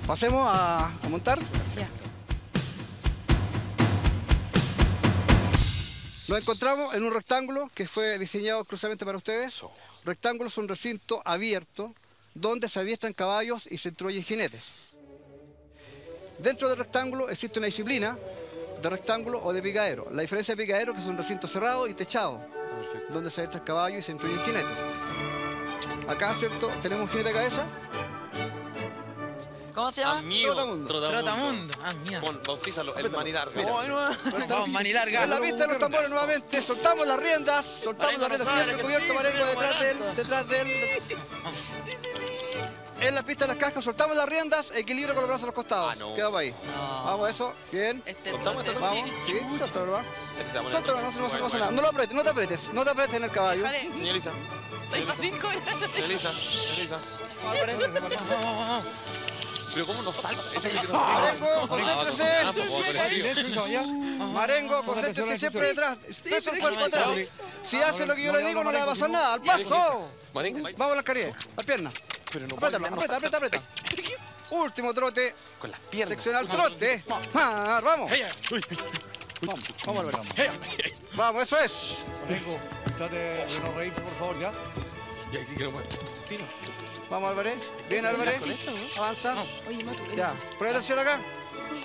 Pasemos a, a montar. Nos encontramos en un rectángulo que fue diseñado exclusivamente para ustedes. Rectángulo es un recinto abierto donde se adiestran caballos y se instruyen jinetes. Dentro del rectángulo existe una disciplina de rectángulo o de picadero. La diferencia de picadero es que es un recinto cerrado y techado, donde se adiestran caballos y se instruyen jinetes. Acá, ¿cierto? Tenemos un jinete de cabeza. ¿Cómo se llama? Amigo, Trotamundo. Trotamundo. Ah, mierda. Pon, bautízalo, el manilarga. Vamos, manilarga. En la pista de los tambores nuevamente, soltamos las riendas, soltamos las riendas, siempre cubierto Marengo detrás de él, detrás de él. En la pista de las cajas, soltamos las riendas, equilibrio con los brazos a los costados. Quedamos ahí. Vamos, eso, bien. ¿Soltamos este Vamos, sí, suéltalo, ¿verdad? Este Suéltalo, no, se- no se bueno, pasa bueno. nada. No lo apretes, no te apretes, no te apretes en el caballo. Señor Elisa. Estoy para cinco. Señor Elisa. Señor Elisa. Pero ¿cómo nos salva? Ese que nos Marengo, concéntrese. Vamos. Marengo, concéntrese siempre detrás. Peso el cuerpo atrás. Si hace lo que yo le digo, no le va a pasar nada. ¡Al paso! Marengo. Vamos a la carrera, las piernas. Pero no Apriétalo, aprieta, aprieta, aprieta. Último trote. Con las piernas. Seccional trote. Vamos. Vamos, vamos, Álvaro. Vamos, eso es. Marengo, trate de no reírse, por favor, ¿ya? Y aquí muestro. Tiro. Vamos, Álvarez. Bien, Álvarez. Avanza. Oye, Matu. Ya. Pon atención acá.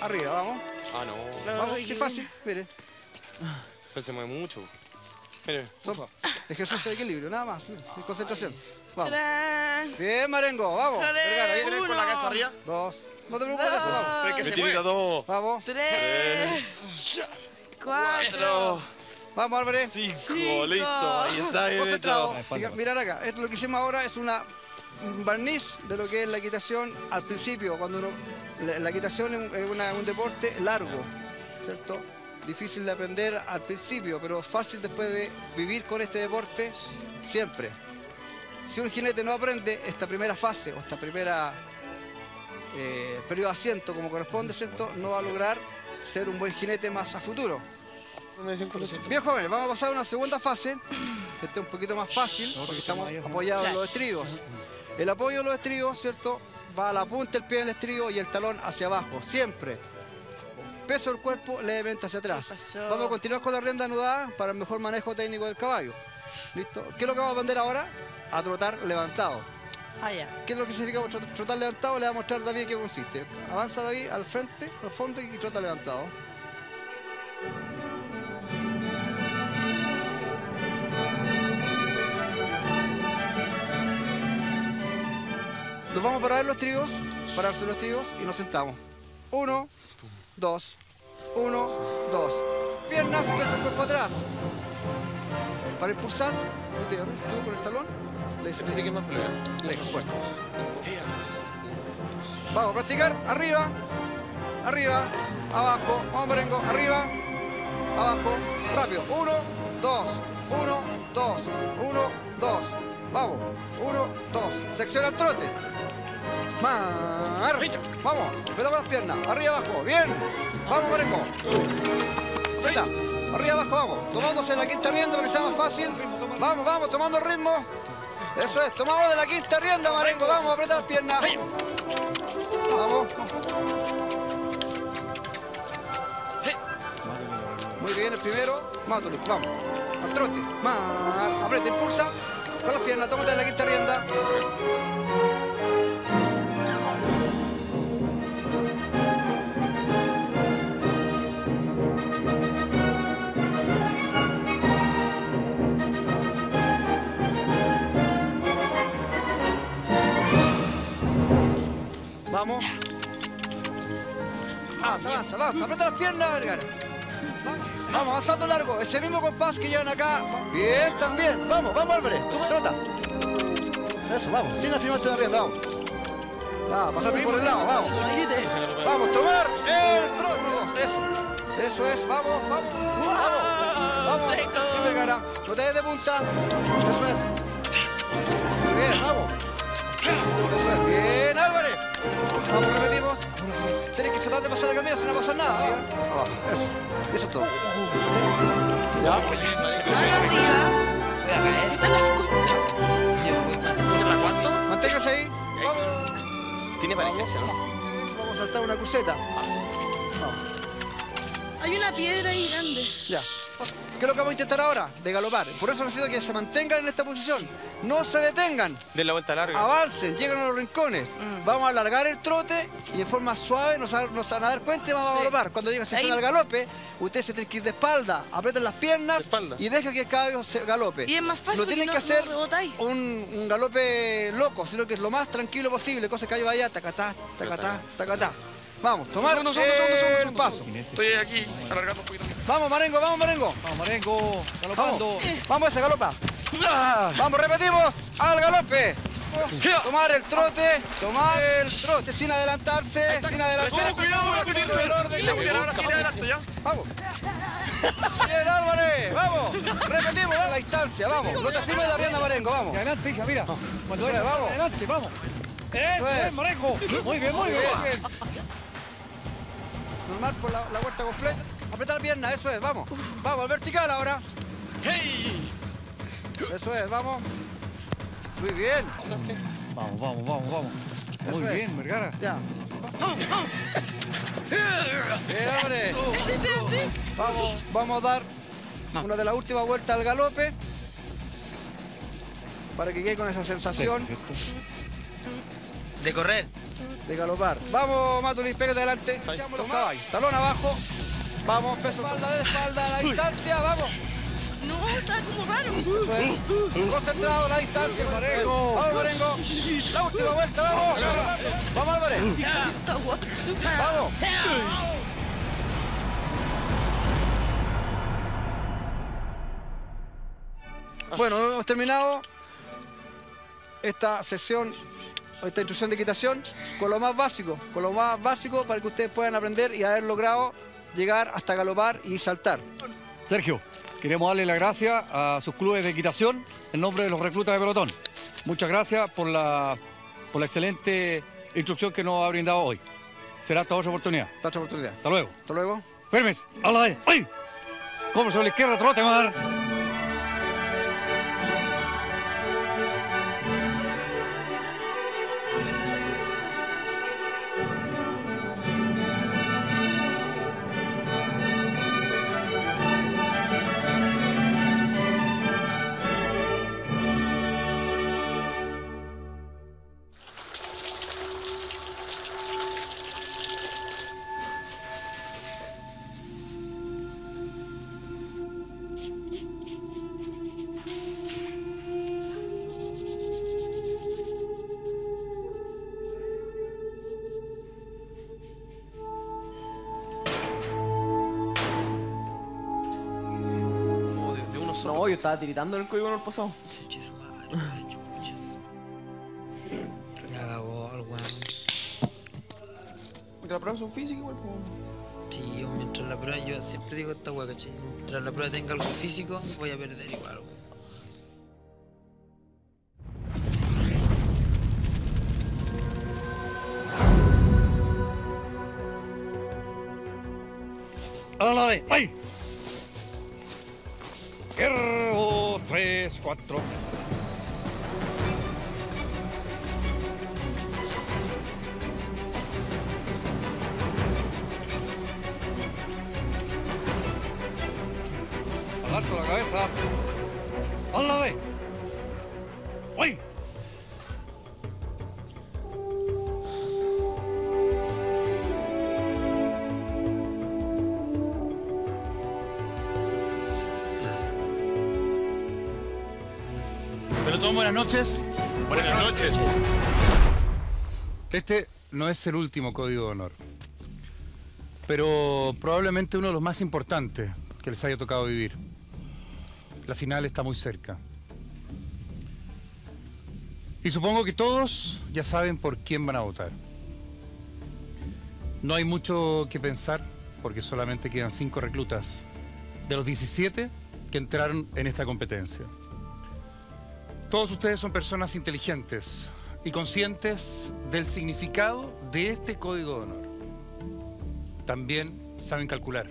Arriba, vamos. Ah, no. Vamos, sí, fácil. Mire. Él se mueve mucho. Mire, Son ejercicio de equilibrio, nada más. concentración. Vamos. Bien, Marengo, vamos. Vergara, bien. Con la cabeza arriba. Dos. No te preocupes eso, vamos. Me tirita todo. Vamos. Tres. Cuatro. Vamos, Álvarez. Cinco, listo, ahí está Concentrado. Mirar acá. Esto lo que hicimos ahora es una un barniz de lo que es la equitación al principio, cuando uno. La, la equitación es un- un deporte largo, ¿cierto? Difícil de aprender al principio, pero fácil después de vivir con este deporte siempre. Si un jinete no aprende esta primera fase o esta primera eh, periodo de asiento como corresponde, ¿cierto? No va a lograr ser un buen jinete más a futuro. Bien jóvenes, vamos a pasar a una segunda fase. Esta es un poquito más fácil porque estamos apoyados en los estribos. El apoyo de los estribos, ¿cierto? Va a la punta del pie del estribo y el talón hacia abajo, siempre. Peso del cuerpo levemente hacia atrás. Vamos a continuar con la rienda anudada para el mejor manejo técnico del caballo. ¿Listo? ¿Qué es lo que vamos a aprender ahora? A trotar levantado. Ah. ¿Qué es lo que significa trot- trotar levantado? Le va a mostrar David en qué consiste. Avanza David al frente, al fondo y trota levantado. Nos vamos a parar los trigos, pararse los trigos y nos sentamos. Uno, dos, uno, dos. Piernas, peso el cuerpo atrás. Para impulsar, Gutiérrez, tú con el talón. Le dices Este sí que es más pelea. Venga, fuerte. Vamos a practicar. Arriba, arriba, abajo. Vamos, merengo. Arriba, abajo. Rápido. Uno, dos, uno, dos, uno, dos. Vamos. Uno, dos. Sección al trote. Más. Vamos. Apretamos las piernas. Arriba, abajo. Bien. Vamos, merengo. Aprieta. Arriba, abajo, vamos. Tomándose la quinta rienda para que sea más fácil. Vamos, vamos, tomando ritmo. Eso es, tomamos de la quinta rienda, Marengo. Vamos, apretar las piernas. Vamos. Muy bien, el primero. Toluc, vamos. Al trote. Más. Aprieta, impulsa. Con las piernas, tómate de la quinta rienda. Vamos. Avanza, avanza, avanza. Aprieta las piernas, Vergara. Vamos, avanzando largo. Ese mismo compás que llevan acá. Bien, también. Vamos, vamos, Álvarez. Tú, trota. Eso, vamos. Sin afirmarte de rienda, vamos. Vamos, pasarte por el lado, vamos. Vamos, tomar el trono. Eso. Eso es, vamos, vamos. Vamos. Vamos. Bien, Vergara. No te des de punta. Eso es. Muy bien, vamos. Eso es. Bien, Álvarez. Vamos, repetimos. Tienes que tratar de pasar el camino sin no pasar nada. Bien. Abajo. Eso. Eso es todo. Ya. cuánto? Manténgase ahí. Tiene paciencia, ¿no? Vamos a saltar una cruceta. Hay una piedra ahí grande. Ya. ¿Qué es lo que vamos a intentar ahora? De galopar. Por eso necesito que se mantengan en esta posición. No se detengan. Den la vuelta larga. Avancen, lleguen a los rincones. Vamos a alargar el trote y en forma suave nos, a- nos van a dar cuenta y vamos a galopar. Cuando llega sesión al galope, usted se tiene que ir de espalda, aprieten las piernas y deja que el caballo se galope. Y es más fácil No tienen que no- hacer no rebotáis. un, un galope loco, sino que es lo más tranquilo posible, cosa que el caballo vaya tacatá, tacatá, tacatá. Vamos, tomar Segundo, segundo, segundo, segundo, el paso. Estoy aquí alargando un poquito. Vamos, Marengo, vamos, Marengo. Vamos, Marengo, galopando. Vamos, vamos ese galopa. Vamos, repetimos. Al galope. Tomar el trote, tomar el trote sin adelantarse, sin adelantarse. Cuidado, cuidado, ahora sí te adelanto ya. Vamos. Bien, Álvarez, vamos. Repetimos la distancia, vamos. No te firmes la rienda, Marengo, vamos. Adelante, hija, mira. Cuando vamos. adelante, vamos. Eso es. es, Marengo. Muy bien, muy bien. Normal por la, la vuelta completa. Aprieta la pierna, eso es, vamos. Vamos, al vertical ahora. Eso es, vamos. Muy bien. Vamos, vamos, vamos, vamos. Eso Muy es. bien, Vergara. Ya. Bien, hombre. Vamos, vamos a dar una de las últimas vueltas al galope. Para que quede con esa sensación De correr. de galopar. Vamos, Matulis, pégate adelante. Caballos. Talón abajo. Vamos, peso espalda de espalda, a la distancia, vamos. No, está como raro. Es. Concentrado, la distancia, Marengo. Vamos, Marengo. La última vuelta, vamos. Vamos, Álvarez. Vamos. Bueno, hemos terminado esta sesión, esta instrucción de equitación con lo más básico, con lo más básico para que ustedes puedan aprender y haber logrado llegar hasta galopar y saltar. Sergio, queremos darle las gracias a sus clubes de equitación en nombre de los reclutas de pelotón. Muchas gracias por la, por la excelente instrucción que nos ha brindado hoy. Será hasta otra oportunidad. Hasta otra oportunidad. Hasta luego. Hasta luego. Firmes, a la de. ¡Ay! Como sobre la izquierda, trote, mar. Estaba tiritando el código en el pasado. La cagó al weón. La prueba son físicas igual, pues. Sí, yo mientras la prueba, yo siempre digo esta weá, ¿cachai? Mientras la prueba tenga algo físico, voy a perder igual, weón. 4 noches. Buenas noches. Este no es el último código de honor, pero probablemente uno de los más importantes que les haya tocado vivir. La final está muy cerca. Y supongo que todos ya saben por quién van a votar. No hay mucho que pensar porque solamente quedan cinco reclutas de los 17 que entraron en esta competencia. Todos ustedes son personas inteligentes y conscientes del significado de este código de honor. También saben calcular.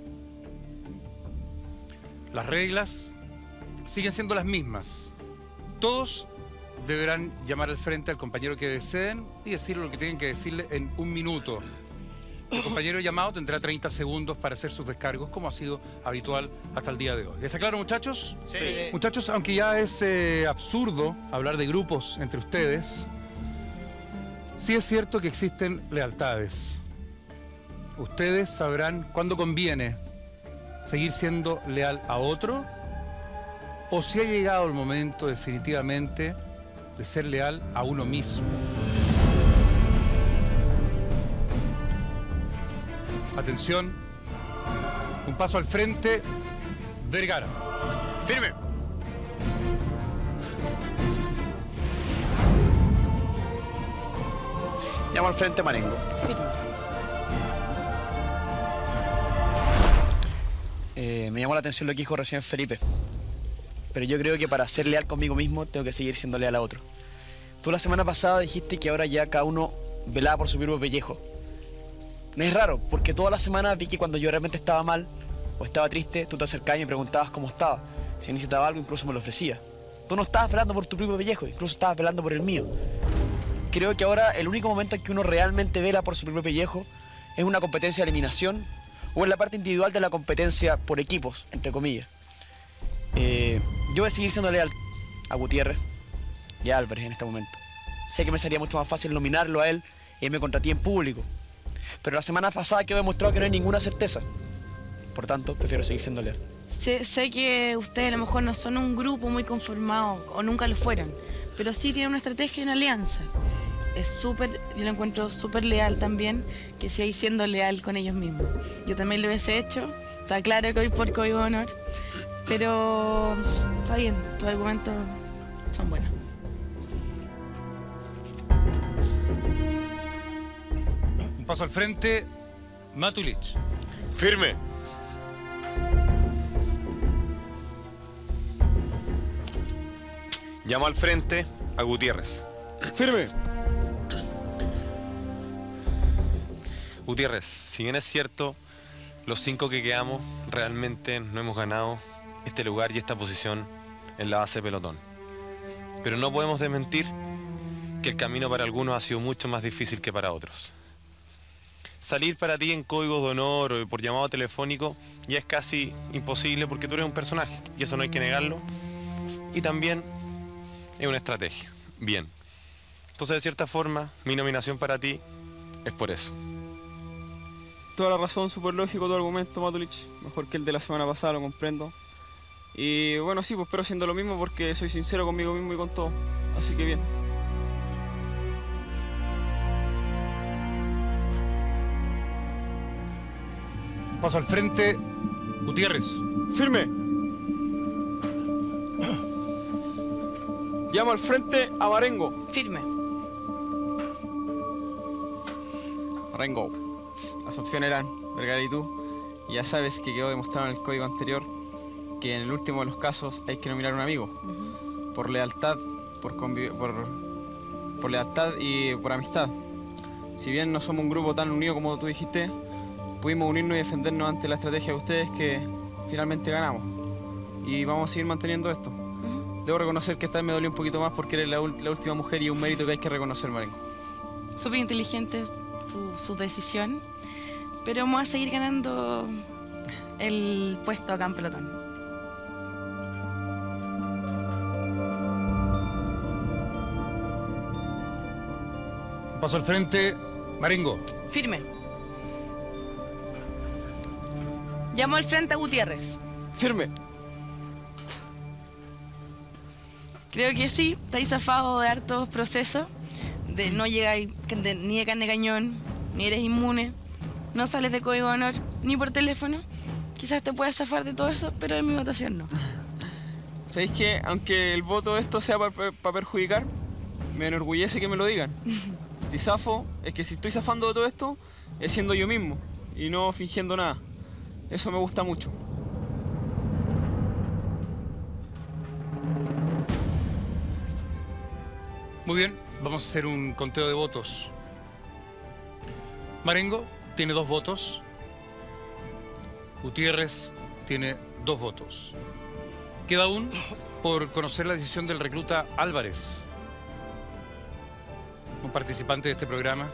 Las reglas siguen siendo las mismas. Todos deberán llamar al frente al compañero que deseen y decirle lo que tienen que decirle en un minuto. El compañero llamado tendrá 30 segundos para hacer sus descargos, como ha sido habitual hasta el día de hoy. ¿Está claro, muchachos? Sí. Muchachos, aunque ya es eh, absurdo hablar de grupos entre ustedes, sí es cierto que existen lealtades. Ustedes sabrán cuándo conviene seguir siendo leal a otro o si ha llegado el momento definitivamente de ser leal a uno mismo. Atención. Un paso al frente. Vergara. Firme. Llamo al frente Marengo. Eh, me llamó la atención lo que dijo recién Felipe. Pero yo creo que para ser leal conmigo mismo tengo que seguir siendo leal a otro. Tú la semana pasada dijiste que ahora ya cada uno velaba por su propio pellejo. No es raro, porque toda la semana vi que cuando yo realmente estaba mal o estaba triste, tú te acercabas y me preguntabas cómo estaba. Si necesitaba algo, incluso me lo ofrecías. Tú no estabas velando por tu propio pellejo, incluso estabas velando por el mío. Creo que ahora el único momento en que uno realmente vela por su propio pellejo es una competencia de eliminación o en la parte individual de la competencia por equipos, entre comillas. Eh, yo voy a seguir siendo leal a Gutiérrez y a Álvarez en este momento. Sé que me sería mucho más fácil nominarlo a él y irme contra ti en público. Pero la semana pasada quedó demostrado que no hay ninguna certeza. Por tanto, prefiero seguir siendo leal. Sé, que ustedes a lo mejor no son un grupo muy conformado o nunca lo fueron, pero sí tienen una estrategia y una alianza. Es súper, yo lo encuentro súper leal también, que sigáis siendo leal con ellos mismos. Yo también lo hubiese hecho, está claro que hoy por código de honor, pero está bien, tus argumentos son buenos. Paso al frente, Matulich. Firme. Llamo al frente a Gutiérrez. Firme. Gutiérrez, si bien es cierto, los cinco que quedamos realmente no hemos ganado este lugar y esta posición en la base de pelotón. Pero no podemos desmentir que el camino para algunos ha sido mucho más difícil que para otros. Salir para ti en código de honor o por llamado telefónico ya es casi imposible porque tú eres un personaje y eso no hay que negarlo. Y también es una estrategia. Bien. Entonces, de cierta forma, mi nominación para ti es por eso. Toda la razón, súper lógico tu argumento, Matulich. Mejor que el de la semana pasada, lo comprendo. Y bueno, sí, pues espero haciendo lo mismo porque soy sincero conmigo mismo y con todo. Así que bien. Paso al frente, Gutiérrez. Firme. Llamo al frente a Marengo. Firme. Marengo. Las opciones eran Vergara y tú. Y ya sabes que quedó demostrado en el código anterior que en el último de los casos hay que nominar a un amigo. Por lealtad, por, por, por lealtad y por amistad. Si bien no somos un grupo tan unido como tú dijiste, pudimos unirnos y defendernos ante la estrategia de ustedes que finalmente ganamos. Y vamos a seguir manteniendo esto. Debo reconocer que esta vez me dolió un poquito más porque eres la, última mujer y un mérito que hay que reconocer, Marengo. Súper inteligente tu- su decisión. Pero vamos a seguir ganando el puesto acá en pelotón. Paso al frente, Marengo. Firme. Llamo al frente a Gutiérrez. Firme. Creo que sí, estáis zafado de hartos procesos. De no llegáis de- ni de carne cañón, ni eres inmune, no sales de código de honor, ni por teléfono. Quizás te puedas zafar de todo eso, pero en mi votación no. ¿Sabéis que aunque el voto de esto sea para perjudicar, me enorgullece que me lo digan? Si zafo, es que si estoy zafando de todo esto, es siendo yo mismo y no fingiendo nada. Eso me gusta mucho. Muy bien, vamos a hacer un conteo de votos. Marengo tiene dos votos. Gutiérrez tiene dos votos. Queda aún por conocer la decisión del recluta Álvarez, un participante de este programa,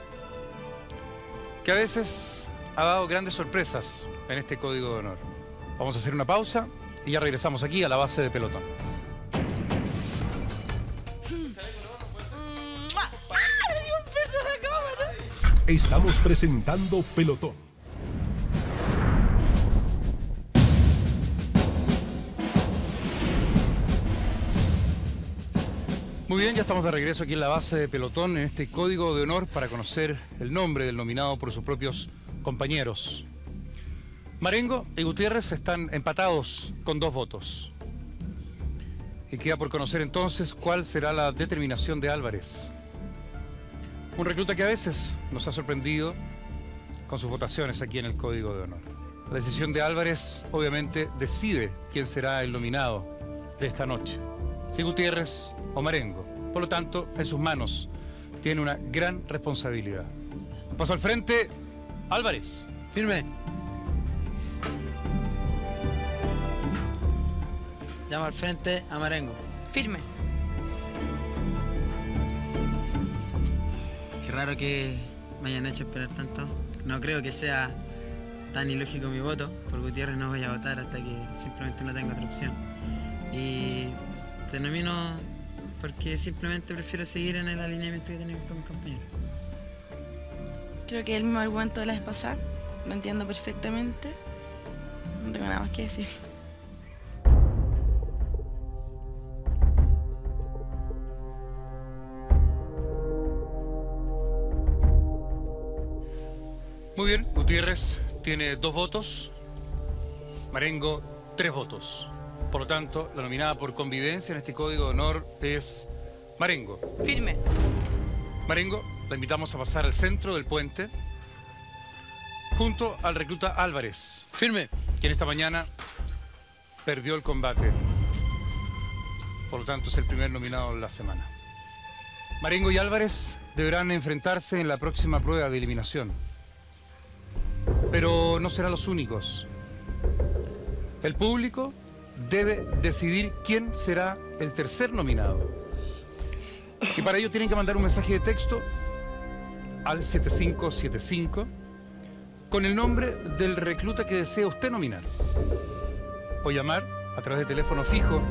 que a veces ha dado grandes sorpresas en este código de honor. Vamos a hacer una pausa y ya regresamos aquí a la base de pelotón. Estamos presentando Pelotón. Muy bien, ya estamos de regreso aquí en la base de pelotón en este código de honor para conocer el nombre del nominado por sus propios compañeros. Marengo y Gutiérrez están empatados con dos votos. Y queda por conocer entonces cuál será la determinación de Álvarez. Un recluta que a veces nos ha sorprendido con sus votaciones aquí en el Código de Honor. La decisión de Álvarez obviamente decide quién será el nominado de esta noche, si Gutiérrez o Marengo. Por lo tanto, en sus manos tiene una gran responsabilidad. Paso al frente, Álvarez. Firme. Llamo al frente a Marengo. Firme. Qué raro que me hayan hecho esperar tanto. No creo que sea tan ilógico mi voto. Por Gutiérrez no voy a votar hasta que simplemente no tenga otra opción. Y te nomino porque simplemente prefiero seguir en el alineamiento que tenemos con mis compañeros. Creo que el mismo argumento de la vez pasada. Lo entiendo perfectamente. No tengo nada más que decir. Muy bien, Gutiérrez tiene dos votos, Marengo tres votos. Por lo tanto, la nominada por convivencia en este código de honor es Marengo. Firme. Marengo, la invitamos a pasar al centro del puente junto al recluta Álvarez. Firme. Quien esta mañana perdió el combate. Por lo tanto, es el primer nominado de la semana. Marengo y Álvarez deberán enfrentarse en la próxima prueba de eliminación. Pero no serán los únicos. El público debe decidir quién será el tercer nominado. Y para ello tienen que mandar un mensaje de texto al 7575 con el nombre del recluta que desea usted nominar. O llamar a través de teléfono fijo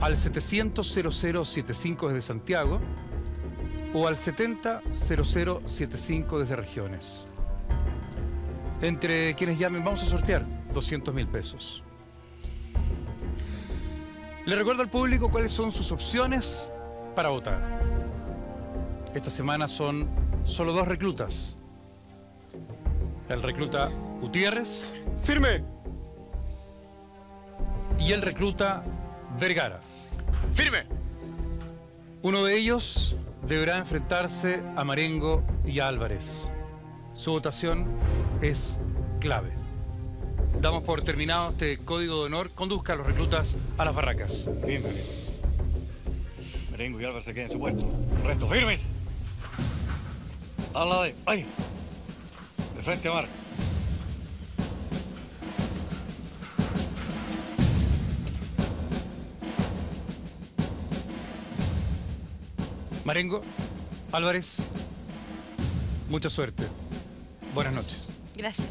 al 700-0075 desde Santiago o al 70-0075 desde regiones. Entre quienes llamen vamos a sortear 200 mil pesos. Le recuerdo al público cuáles son sus opciones para votar. Esta semana son solo dos reclutas. El recluta Gutiérrez. Firme. Y el recluta Vergara. Firme. Uno de ellos deberá enfrentarse a Marengo y a Álvarez. Su votación es clave. Damos por terminado este código de honor. Conduzca a los reclutas a las barracas. Bien, Marengo. Marengo y Álvarez se queden en su puesto. Resto, firmes. A la de. ¡Ay! De frente a mar. Marengo, Álvarez, mucha suerte. Buenas noches. Gracias.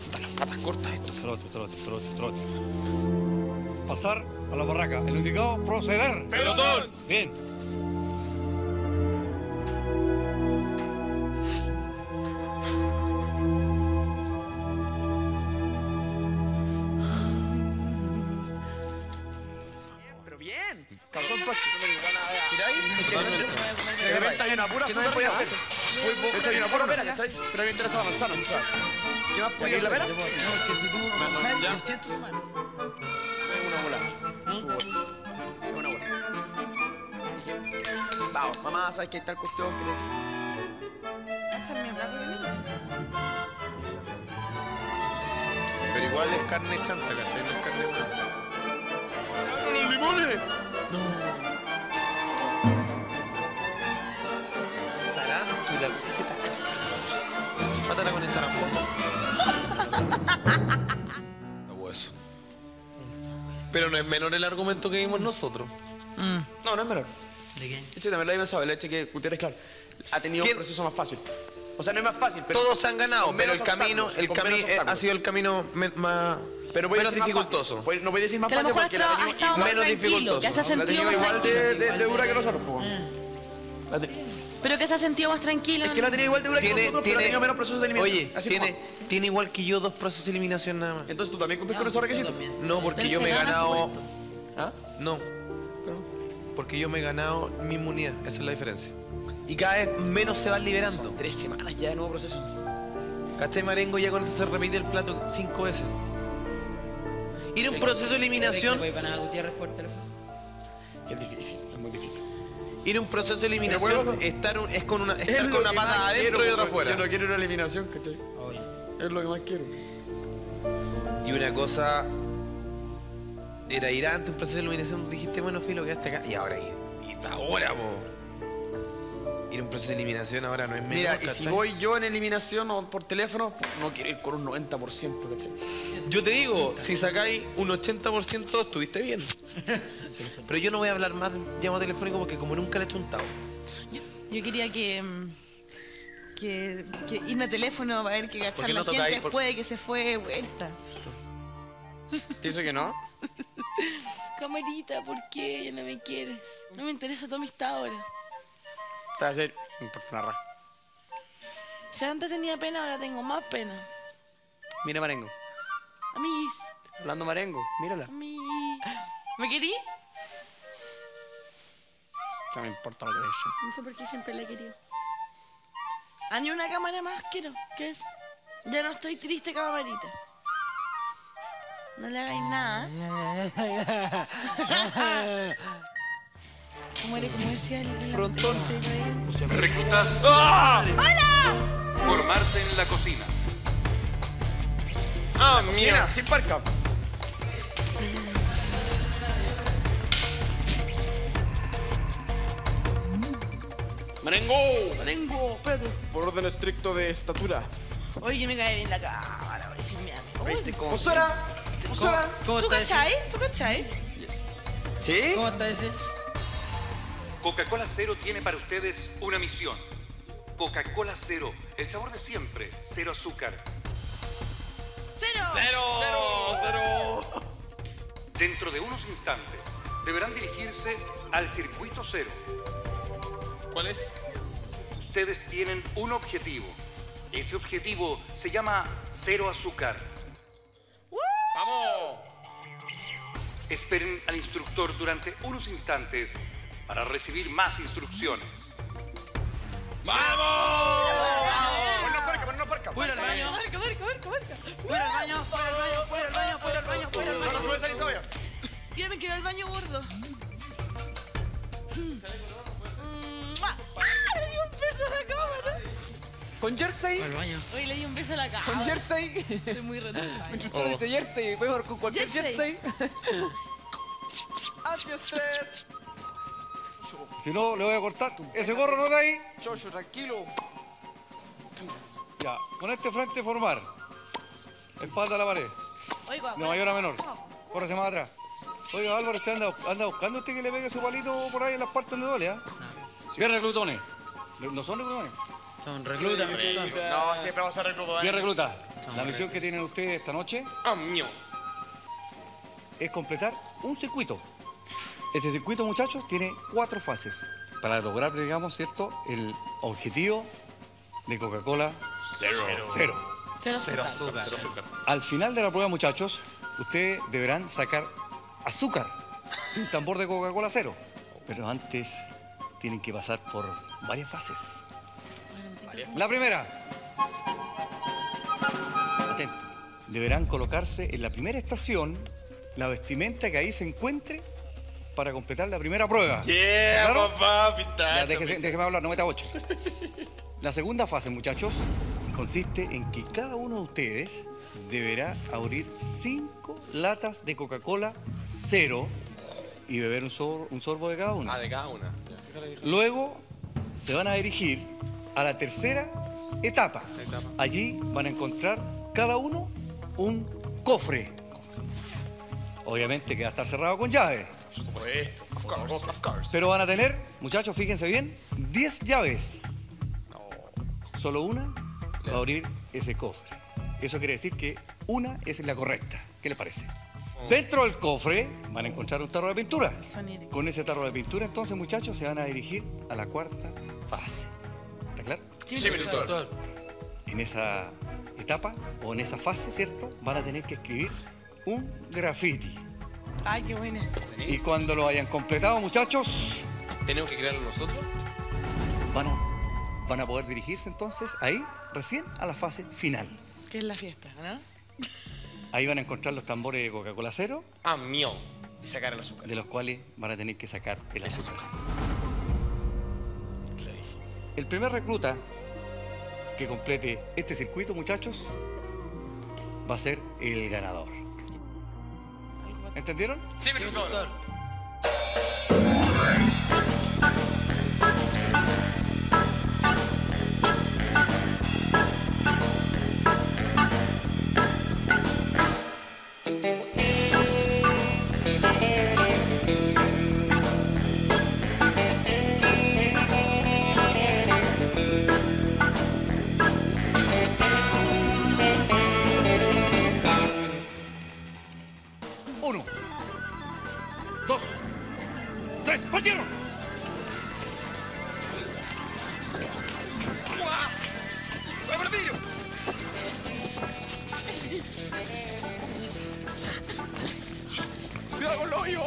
Están las patas cortas esto. Trote, trote, trote, trote. Pasar a la barraca. El indicado, proceder. ¡Pelotón! Bien. Pero bien. Calzón ahí. De repente hay una pura ¿Qué no podía hacer? De hecho hay una pura pera, ¿cachai? Pero a mí me interesa la manzana. ¿Qué más podía hacer? No, que si tú ya. una bola. Mamá, ¿sabes qué tal cuestión? Niño. Pero igual es carne chanta, ¿cachai? No es carne buena. ¡Los limones! Tarántula, ¿qué tal? Mátala con el tarampo. Hueso. Pero no es menor el argumento que vimos nosotros. No, no es menor. ¿De qué? Este también lo había pensado, el hecho que Gutiérrez, claro, ha tenido ¿Quién? un proceso más fácil. O sea, no es más fácil, pero... Todos se han ganado, pero el menos camino, el camino menos ha sido el camino más, Pero menos dificultoso. Voy- No voy a decir más Que a lo fácil mejor porque ha la estado, ha estado más menos dificultoso. que se ha sentido más igual de, de, de dura que nosotros, te- Pero que se ha sentido más tranquilo. Es que la tenía igual de dura que Tiene, nosotros, pero ha tiene, tenido menos procesos de eliminación. oye, Así tiene, como- tiene igual que yo dos procesos de eliminación nada más. Entonces tú también cumples con esos requisitos. No, porque Pero yo me he ganado. ¿Ah? No. Porque yo me he ganado mi inmunidad, esa es la diferencia. Y cada vez menos se van liberando. Son tres semanas ya de nuevo proceso. ¿Cachai, Marengo? Ya cuando se repite el plato cinco veces. Ir a un proceso de eliminación. Es difícil, es muy difícil. Ir a un proceso de eliminación estar un- es con una, Es estar con una pata adentro y otra afuera. Yo no quiero una eliminación, ¿cachai? Es lo que más quiero. Y una cosa era ir antes un proceso de eliminación, dijiste, bueno, filo, quedaste acá. Y ahora ir, ir ahora, po. Ir a un proceso de eliminación ahora no es menor, Mira, y si voy yo en eliminación o por teléfono, no quiero ir con un 90%, ¿cachai? Yo te digo, si sacáis un 80% estuviste bien. Pero yo no voy a hablar más de llamo telefónico porque como nunca le he chuntado. Yo quería que, mm, que, que irme a teléfono para ver que ¿Por cachar qué la no gente? Por- después de que se fue de vuelta. ¿Te dice que no? Camarita, ¿por qué ya no me quieres? No me interesa tu amistad ahora. Te va a hacer... Si antes tenía pena, ahora tengo más pena. Mira Marengo. Amiguis, Está hablando Marengo. Mírala. amiguis. ¿Me querí? No me importa lo que dice. No sé por qué siempre la he querido. A ni una cámara más quiero. ¿Qué es? Ya no estoy triste, camarita. No le hagáis nada. ¿Cómo era? ¿Cómo decía el Frontón. Reclutas. ¡Hola! Formarse en la cocina. Ah, Cocina, sin parca. Marengo. Marengo, espérate. Por orden estricto de estatura. Oye, me cae bien la cámara, voy a decir mierda. Posora. ¿Cómo ¿Tú está ese? cachai? ¿Tú cachai? ¿Sí? ¿Cómo está ese? Coca-Cola Cero tiene para ustedes una misión. Coca-Cola Cero, el sabor de siempre, cero azúcar. ¡Cero! ¡Cero! ¡Cero! Dentro de unos instantes deberán dirigirse al circuito cero. ¿Cuál es? Ustedes tienen un objetivo. Ese objetivo se llama cero azúcar. ¡Vamos! Esperen al instructor durante unos instantes para recibir más instrucciones. ¡Vamos! Voy al baño. Marca, marca, marca, marca. Voy al baño, voy al baño, voy al baño, voy al baño, voy al No, no baño. puede salir todavía. Ya me quiero al baño gordo. Mm, ¡Ah! Le di un beso a la cámara. Con jersey. Voy al baño. Oye, le di un beso a la cámara. Con jersey. Estoy muy retrasada. Mi instructor dice jersey. Podemos con cualquier Jersey. jersey. Hacia usted. Si no, le voy a cortar. Ese gorro no de ahí. Chocho, tranquilo. Ya, con este frente formar. Espalda a la pared. Oiga, De mayor a menor. Córrese más atrás. Oiga, Álvaro, ¿usted anda, anda buscando usted que le pegue su palito por ahí en las partes donde duele, ah? Bien reclutones. ¿No son reclutones? Son reclutas, mi. No, siempre vamos a reclutar. Bien recluta. La misión que tienen ustedes esta noche ¡Ah, mío! es completar un circuito. Ese circuito, muchachos, tiene cuatro fases para lograr, digamos, ¿cierto? El objetivo de Coca-Cola Cero. cero. Cero azúcar. Cero azúcar. Al final de la prueba, muchachos, ustedes deberán sacar azúcar de un tambor de Coca-Cola cero. Pero antes tienen que pasar por varias fases. La primera. Atento. Deberán colocarse en la primera estación la vestimenta que ahí se encuentre para completar la primera prueba. ¡Yeah, ¿Claro? papá! Ya, Pintaste. déjese- déjeme hablar, no meta ocho. La segunda fase, muchachos, consiste en que cada uno de ustedes deberá abrir cinco latas de Coca-Cola cero y beber un sorbo, un sorbo de cada una. Ah, de cada una. Luego se van a dirigir a la tercera etapa. Allí van a encontrar cada uno un cofre. Obviamente que va a estar cerrado con llave. Pero van a tener, muchachos, fíjense bien, 10 llaves. Solo una va a abrir ese cofre. Eso quiere decir que una es la correcta. ¿Qué le parece? Dentro del cofre van a encontrar un tarro de pintura. Con ese tarro de pintura, entonces, muchachos, se van a dirigir a la cuarta fase. ¿Está claro? Doctor. En esa etapa o en esa fase, ¿cierto? Van a tener que escribir un graffiti. Ay, qué buena. Y cuando lo hayan completado, muchachos, ¿Tenemos que crearlo nosotros? van a, van a poder dirigirse entonces ahí, recién a la fase final. ¿Qué es la fiesta, no? Ahí van a encontrar los tambores de Coca-Cola cero, ¡Ah, mío! Y sacar el azúcar. de los cuales van a tener que sacar el azúcar. El primer recluta que complete este circuito, muchachos, va a ser el ganador. ¿Entendieron? Sí, mi doctor. 有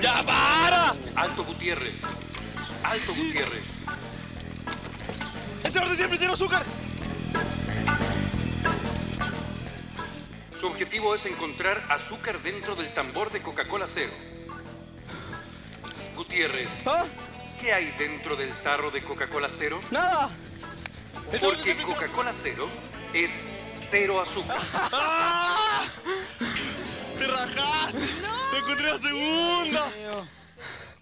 ¡Ya para! Alto Gutiérrez. Alto Gutiérrez. El de siempre cero azúcar. Su objetivo es encontrar azúcar dentro del tambor de Coca-Cola Cero. Gutiérrez, ¿qué hay dentro del tarro de Coca-Cola Cero? Nada. Porque Coca-Cola Cero es cero azúcar. encontré la segunda!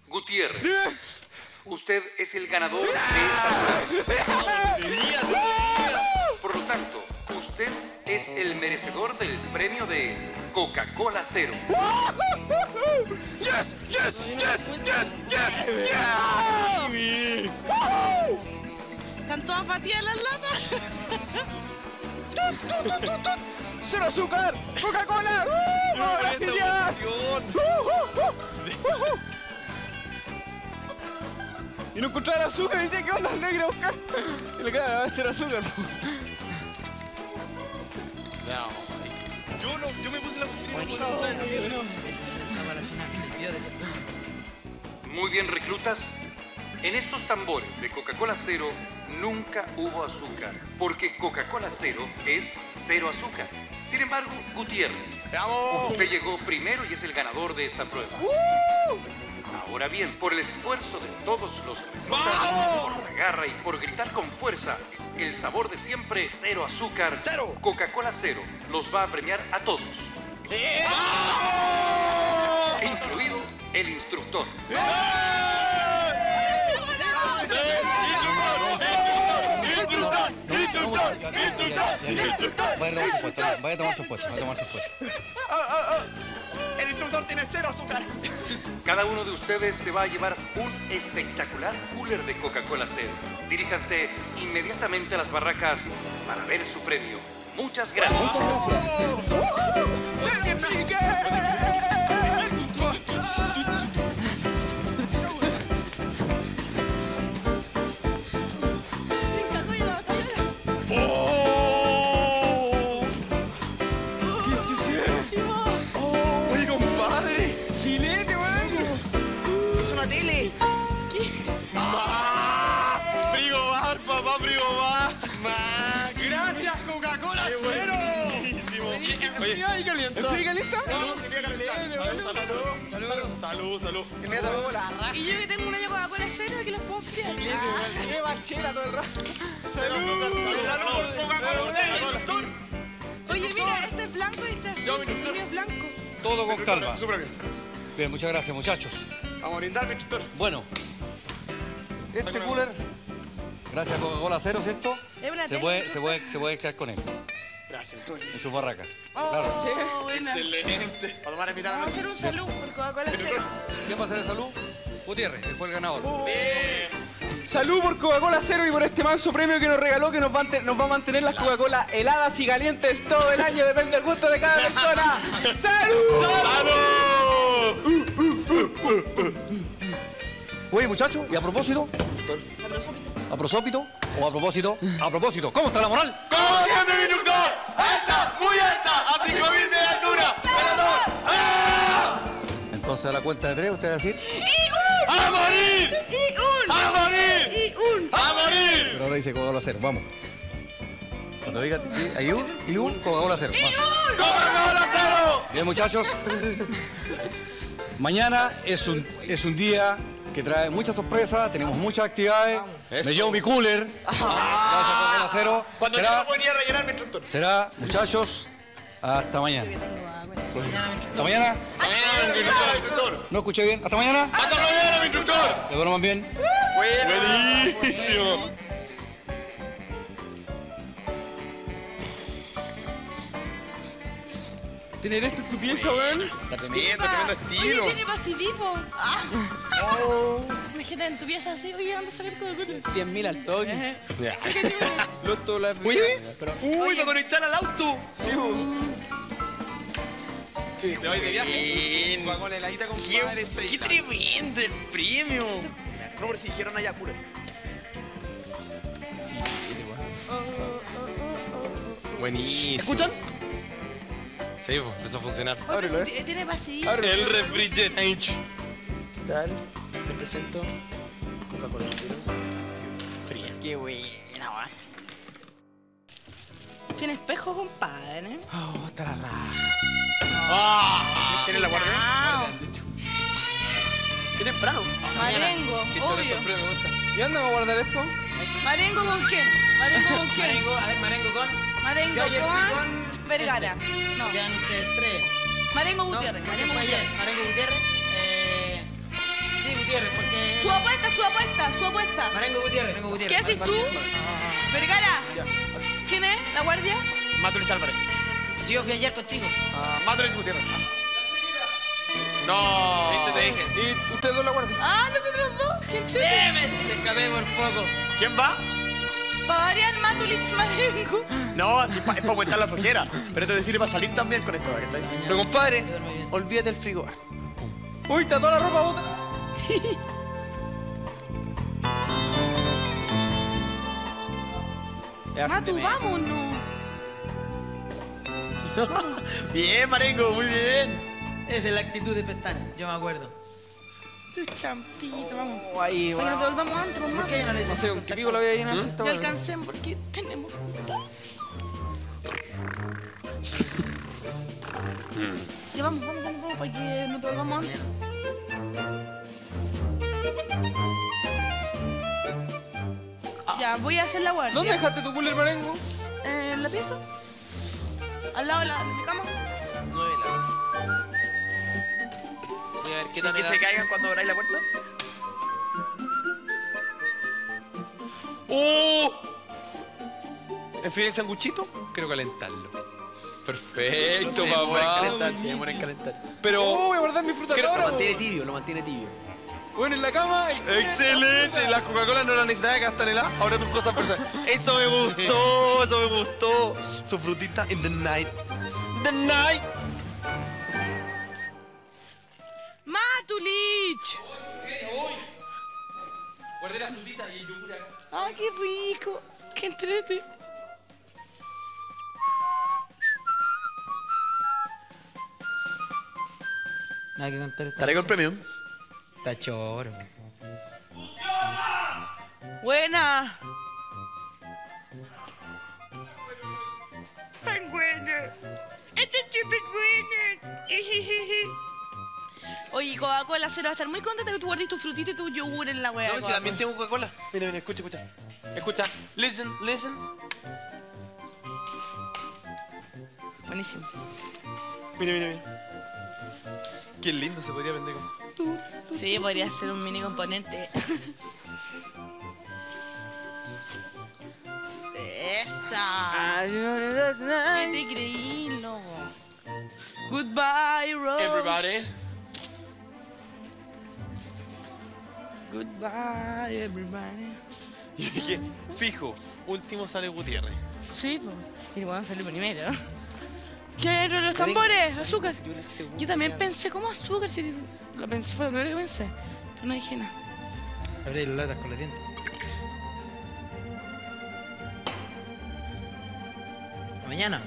Gutiérrez, usted es el ganador de esta prueba. Por lo tanto, usted es el merecedor del premio de Coca-Cola Cero. ¡Yes! ¡Yes! ¡Yes! ¡Yes! ¡Yes! ¡Yes! ¿Están todas batidas las latas? ¡Cero azúcar! ¡Coca-Cola! ¡Uh! ¡Uh, uh, uh, uh! Y no encontraba el azúcar y decía, ¿qué onda, negro, a buscar? Y le queda, va a ser azúcar. po. Yo no, yo me puse la. Muy bien, reclutas. En estos tambores de Coca-Cola Cero nunca hubo azúcar, porque Coca-Cola Cero es cero azúcar. Sin embargo, Gutiérrez, usted llegó primero y es el ganador de esta prueba. Ahora bien, por el esfuerzo de todos los reclutas, por la garra y por gritar con fuerza, el sabor de siempre cero azúcar, cero. Coca-Cola Cero los va a premiar a todos, incluido el instructor. ¡Instructor! ¡Instructor! ¡Instructor! Vaya a tomar su puesto, vaya a tomar su puesto, vaya a tomar su puesto. Ah, ah, ah. El instructor tiene cero azúcar. Cada uno de ustedes se va a llevar un espectacular cooler de Coca-Cola Cero. Diríjanse inmediatamente a las barracas para ver su premio. Muchas gracias. ¿Qué frío calienta? Salud, salud, salud, salud. Y yo que tengo una Coca-Cola Cero que los puedo enfriar. ¡Qué bachela todo el rato! Salud, Coca-Cola. Oye, mira, este es blanco y este es azul. El mío es blanco. Todo con calma. Súper bien. Bien, muchas gracias, muchachos. Vamos a brindar, mi instructor. Bueno, este cooler, gracias a Coca-Cola Cero, ¿cierto? Se puede, se puede, se puede quedar con él Gracias, en su barraca. Oh, Claro. buena. Excelente. Para tomar a Vamos a hacer un salud por Coca-Cola Cero. ¿Quién va a hacer el salud? Gutiérrez, él fue el ganador. Salud por Coca-Cola Cero y por este manso premio que nos regaló que nos va, nos va a mantener las Coca-Cola heladas y calientes todo el año, depende del gusto de cada persona. ¡Salud! Oye, muchachos, y a propósito, a propósito, o a propósito, a propósito, ¿cómo está la moral? ¡Como siempre, mi! ¡Alta! ¡Muy alta! ¡A 5.000 de altura! ¡Ah! Entonces a la cuenta de tres, usted va a decir, ¡A morir! ¡Y un! ¡A morir! ¡Y un! ¡A morir! pero ahora dice Coca-Cola Cero, vamos. Cuando diga, sí, hay un, y un, Coca-Cola Cero. vamos. ¡Coca-Cola cero! Bien, muchachos. Mañana es un, es un día que trae muchas sorpresas, tenemos muchas actividades. Me llevo mi cooler. Gracias a Coca-Cola Cero. Cuando yo Será, no podía rellenar, mi instructor. será, muchachos, hasta mañana. ¿Hasta mañana? Mañana, mi instructor. ¿No escuché bien? ¿Hasta mañana? ¡Hasta mañana, mi instructor! ¿Le duerman bien? Buenísimo. Tener esto en tu pieza, weón. Está tremendo, tremendo estilo. Oye, tiene pasidipo. Ah. Imagínate en tu pieza así, oye, vamos a salir Coca-Cola. 100.000 al toque. Loto la Uy, uy, lo conectar al auto. Sí, weón. Te voy de viaje. Con heladita con Qué, qué tremendo el premio. No, pero si dijeron allá, cura. Buenísimo. ¿Escuchan? Sí, pues, empezó a funcionar. Ábrelo, eh. Tiene pasidipo. El refrigerante. ¿Qué tal? Les presento Coca-Cola Cero. Fría. Qué buena, weón. Tiene espejo, compadre. Oh, está la raja. Ah, ¿Tienes la guardia? Ah, Qué temprano. Marengo, obvio. ¿Y dónde va a guardar esto? ¿Marengo con quién? ¿Marengo con quién? Marengo, a ver, Marengo con. Marengo Yo ayer fui con... Vergara. No. Quedan ustedes tres. Marengo No, Gutiérrez. ¿quién Marengo? Gutiérrez. Marengo Gutiérrez. Eh, sí, Gutiérrez, porque. Su apuesta, su apuesta, su apuesta. Marengo Gutiérrez, Marengo ¿Qué Gutiérrez. haces tú? Vergara. ¿Quién es? ¿La guardia? Matulis Álvarez. Sí, yo fui ayer contigo. Ah, Matulis Gutiérrez. No. ¿Viste? Te dije. ¿Y ustedes dos la guardan? Ah, nosotros dos. ¿Quién chuta? Damn it, te escapé por poco. ¿Quién va? Para variar Matulich Marengo. No, pa- es para aumentar la flojera. Pero te decirle para salir también con esto, ¿cachai? Pero compadre, olvídate del frigobar. Uy, está toda la ropa bota. Matu, vámonos. Bien, Marengo, muy bien. Esa es la actitud de pestaña, yo me acuerdo. Tu champito, vamos. Oh, ahí, Para que va. nos devolvamos antes, mamá. ¿Por qué ya no sé, ¿con qué pico la voy a llenar si esta Ya alcancemos porque tenemos Ya vamos, vamos, vamos, vamos, para que nos devolvamos antes. Ya, voy a hacer la guardia. ¿Dónde dejaste tu cooler Marengo? Eh, ¿En la pieza? Al lado de, la, de mi cama. Nueve latas. Voy a ver qué Sí, tal que era. se caigan cuando abráis la puerta. ¡Uh! ¿Enfriar el sanguchito? Quiero calentarlo. Perfecto, Se papá. calentar, se demora en calentar. Pero. Oh, voy a guardar mi fruta. Lo mantiene tibio, lo mantiene tibio. Bueno, en la cama. Excelente, las Coca-Cola no las necesitaba helada. Ahora tus cosas personales. Eso me gustó, eso me gustó. Su frutita in the night. The night. ¡Matulich! Guardé la frutita y el yogur acá. ¡Ah, qué rico! ¡Qué entrete! Nada que contar esta Traigo el premio. Está choro. ¡Buena! ¡Tan buena! ¡Esta es súper buena! Oye, Coca-Cola Cero va a estar muy contenta que tú guardes tu frutita y tu yogur en la wea. No, si también tengo Coca-Cola. Mira, mira, escucha, escucha. Escucha. Listen, listen. Buenísimo. Mira, mira, mira. Qué lindo se podría vender como. Sí, podría ser un mini componente. ¡Esa! ¿Qué te creí, loco? Goodbye, Rose. Everybody. Goodbye, everybody. Y dije, fijo, último sale Gutiérrez. Sí, pues. Y bueno, salió primero. ¿Qué eran los tambores? Azúcar. Yo también pensé, ¿cómo azúcar? Si lo pensé, fue lo primero que pensé. Pero no dije nada. Abrí las latas con los dientes. Hasta mañana.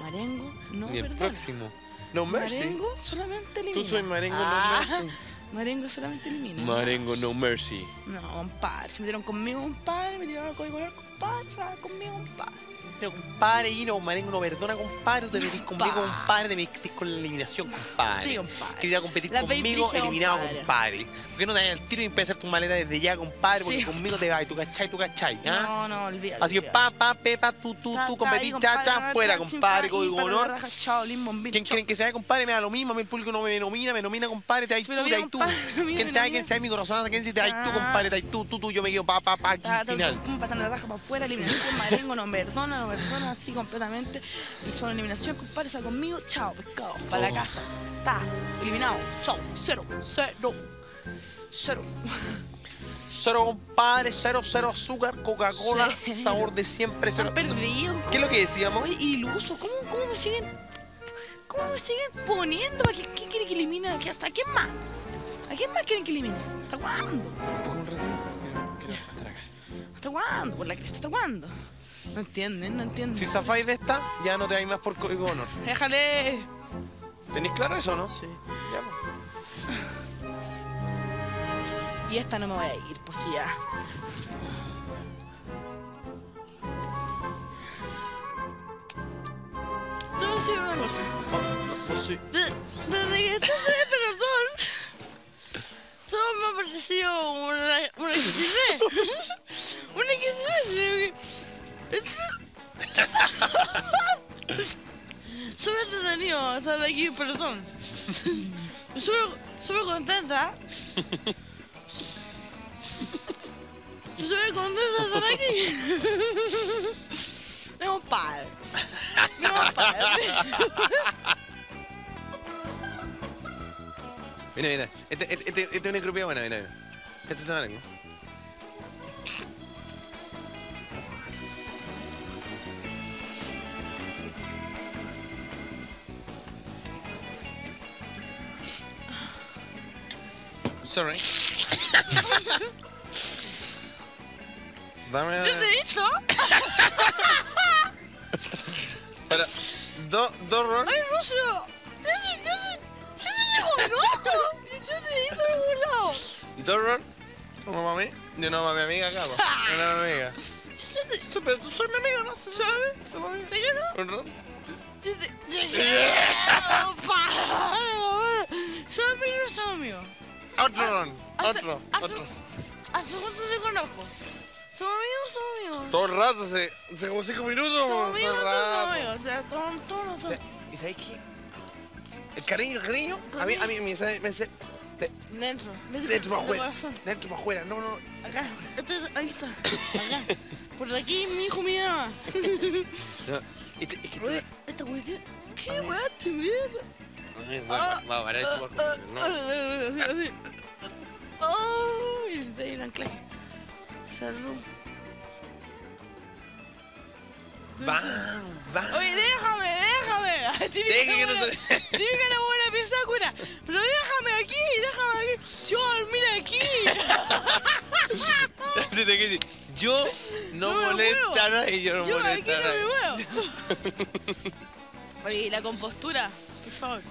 Marengo, no, Ni el ¿verdad? próximo. No mercy. Marengo solamente elimina. Tú soy Marengo, no Ah, mercy. Marengo solamente elimina. Marengo, no mercy. No, compadre. Se metieron conmigo, compadre. Me tiraron a código compadre. Se van conmigo, compadre. Pero, compadre, y no, marengo, no perdona, compadre. Tú te metís conmigo, compadre, te metís con la eliminación, compadre. Sí, compadre. Quería competir La conmigo, eliminado, compadre. ¿Por qué no te das el tiro y empiezas hacer tu maleta desde ya, compadre? Porque conmigo te vas, tú cachai, tú cachai, ¿ah? No, no, olvídalo. Así que pa, pa, pepa, tú, tú, tú, competís, cha, cha, fuera, compadre, código honor. ¿Quién creen que sea, compadre? Me da lo mismo, a mí el público no me nomina, me nomina, compadre, te hay tú, te hay tú. ¿Quién te nomina. quién sea mi corazón? ¿Quién si te hay tú, compadre, te hay tú, tú, tú, yo me quedo pa, pa, pa, aquí, final. patada la raja para afuera, eliminación, marengo, no perdona, no así completamente. Y son eliminación, compadre, está conmigo, chao, pescado, para Oh. la casa. Está, eliminado, chao, cero, cero, cero. Cero, compadre, cero, cero azúcar, Coca-Cola, Sí. sabor de siempre, cero. Han perdido. ¿Qué es lo que decíamos? Oye, iluso, ¿cómo, cómo me siguen, cómo me siguen poniendo? ¿Para qué, quién quiere que elimine? ¿A quién- ¿Hasta quién más? ¿A quién más quieren que elimine? ¿Hasta cuándo? ¿Hasta cuándo? ¿Por la que hasta cuándo? No entienden, no entienden. Si zafáis de esta, ya no te vais más por código honor. Déjale. ¿Tenéis claro eso, no? Sí. Ya, pues. Y esta no me voy a ir, pues ya. Te voy a decir una cosa. Pues sí. De- Desde que estás en el pelotón, solo me ha parecido una, una XD. una XD. Súper entretenido estar aquí en el pelotón. Súper contenta. Súper contenta de estar aquí. Mi compadre. Mi compadre. Mira, mira. Este, este, este, este es una grupía buena, mira, mira. Este está marengo. Sorry. Dame. ¿Yo te he dicho? Para. Dos ron. ¡Ay, Rocio! ¡Yo te, yo te, yo te conozco! ¡Yo te he visto en algún lado! Dos ron. Como mami. Yo no, mami amiga. Yo no, mi amiga. Sí, pero tú soy mi amiga, ¿no? ¿Sí que no? Un ron. Yo te... ¿Somos amigos o no somos amigos? Otro ron. hace- Otro. hace- Otro. ¿Hace cuánto te conozco? ¿Somos amigos o somos amigos? Todo el rato, hace, hace como cinco minutos. Somos Todo amigos o el no somos amigos? O sea, todos, todos, todos. ¿Y sabes qué? El cariño, el cariño. A mí, a mí me sabe. Me sabe de- Dentro, dentro, dentro para afuera. Dentro para afuera. No, no. Acá, este, ahí está. Acá. Por aquí, mi hijo, mira. no. Este, es que Oye, esta cuestión. ¿Qué mierda? Ay, va, va a parar esto bajo. No. Así, así. Oh, y de ahí el anclaje. Salud. Va, va. Oye, déjame, déjame. Deje que no buena- se- típica la buena pieza cura. Pero déjame aquí, déjame aquí. Yo dormir aquí. Que Yo no, No molesto a nadie, yo no Yo molesto aquí a no nadie. me muevo. Oye, y la compostura, por favor.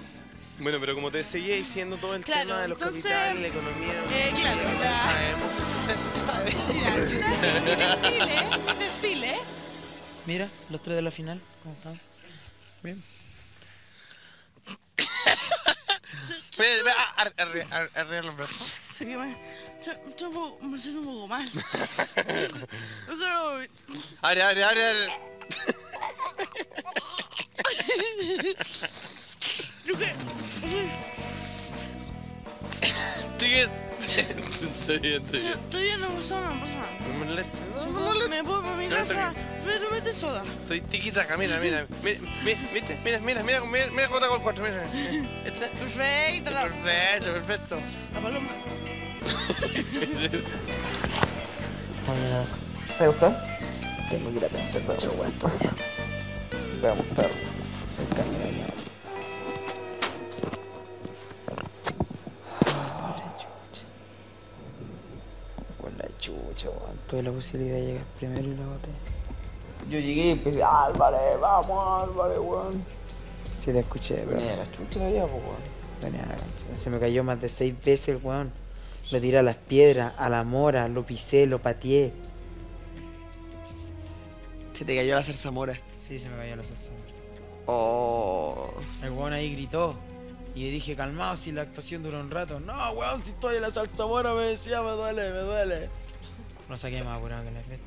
Bueno, pero como te seguía diciendo todo el Claro, tema de los entonces, capitales, la economía, eh, claro, no claro. sabemos, sabe. Desfile, desfile. Mira, los tres de la final, ¿cómo están? Bien. Los brazos. Sí, que me, estoy- estoy un poco- me siento un poco mal. Yo quiero... Abre, abre, abre. Estoy bien. Estoy bien, estoy bien. Estoy bien, no pasa nada, no pasa nada. No me molestes, no me puedo, molestes. me voy para mi No, está casa, pero mete soda. Estoy tiquitaca, mira, mira. Mira, mira, ¿viste? mira, mira, mira, mira, mira cómo te hago el cuatro, mira. Este. Perfecto, la- Perfecto, perfecto. La paloma. ¿Te gustó? Tengo que ir a pensar todavía. Veamos, perro. Se ya. Chucha, weón. Tuve la posibilidad de llegar primero y la boté. Yo llegué y empecé, Álvarez, vamos Álvarez, weón. Sí, te escuché, pero. Venía la chucha todavía, pues, weón. Venía la. Se me cayó más de seis veces el weón. Le tiré a las piedras, a la mora, lo pisé, lo pateé. Se te cayó la zarzamora. Sí, se me cayó la zarzamora. Oh. El weón ahí gritó. Y dije, calmado, si la actuación dura un rato. No, weón, si estoy en la zarzamora, me decía, me duele, me duele. Lo saqué más apurado que la vez.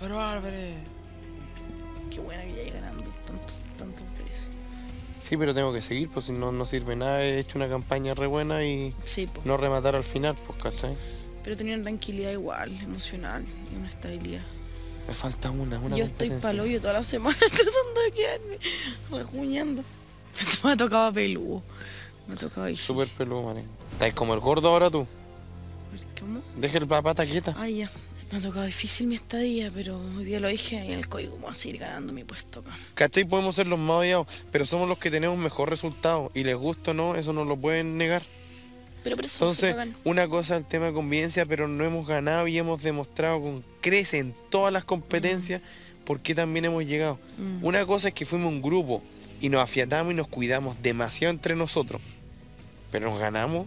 Pero Álvarez. Qué buena que ya hay ganando tantos, tantos veces. Sí, pero tengo que seguir, pues si no, no sirve nada. He hecho una campaña re buena y Sí, po. no rematar al final, pues, ¿cachai? Pero tenía una tranquilidad igual, emocional y una estabilidad. Me falta una, una Yo estoy palo yo toda la semana tratando de quedarme rejuñando. Me ha tocado peludo. Me ha tocado difícil. Súper peludo, marín. Estás como el gordo ahora tú. ¿Cómo? Deja el pata quieta. Ay, ya. Me ha tocado difícil mi estadía, pero hoy día lo dije en el código vamos a seguir ganando mi puesto acá. ¿Cachai? Podemos ser los más odiados, pero somos los que tenemos mejor resultado. Y les gusta o no, eso no lo pueden negar. Pero por eso no se Entonces, una cosa es el tema de convivencia, pero no hemos ganado y hemos demostrado con crece en todas las competencias por qué también hemos llegado. Mm. Una cosa es que fuimos un grupo y nos afiatamos y nos cuidamos demasiado entre nosotros, pero nos ganamos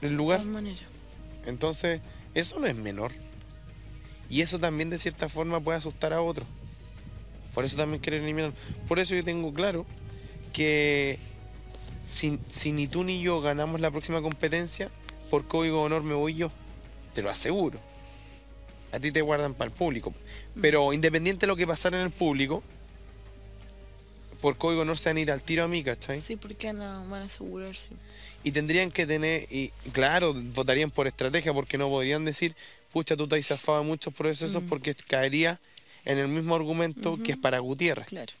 el De lugar. todas maneras. Entonces, eso no es menor. Y eso también de cierta forma puede asustar a otros. Por eso también quieren eliminar. Por eso yo tengo claro que si, si ni tú ni yo ganamos la próxima competencia, por código de honor me voy yo. Te lo aseguro. A ti te guardan para el público. Pero independiente de lo que pasara en el público, por código de honor se van a ir al tiro a mí, ¿cachai? Sí, porque a, van a asegurarse. Y tendrían que tener, y claro, votarían por estrategia porque no podrían decir, pucha, tú te has zafado de muchos procesos Mm. porque caería en el mismo argumento que es para Gutiérrez. Claro.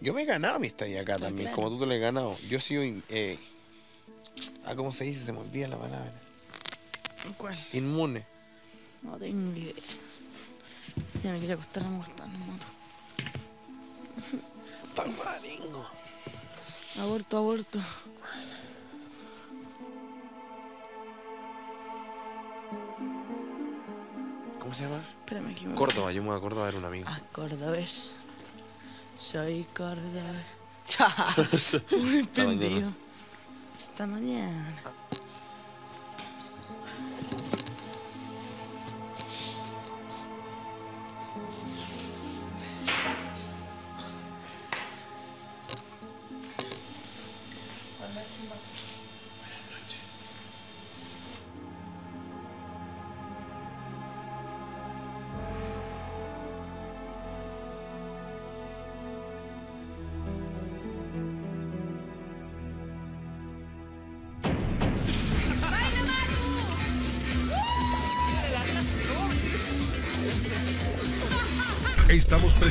Yo me he ganado mi estadía acá también, claro. como tú te lo has ganado. Yo he sido, eh, ah, ¿cómo se dice? Se me olvida la palabra. ¿Cuál? Inmune. No tengo idea. Ya me quería acostar, no me acostar, no me moto. Tan maringo. Aborto, aborto. ¿Cómo se llama? Espérame que me Córdoba, yo me voy a Córdoba a ver un amigo. Ah, cordobés. Soy cordobés. Muy Hasta mañana. pendido. Hasta mañana.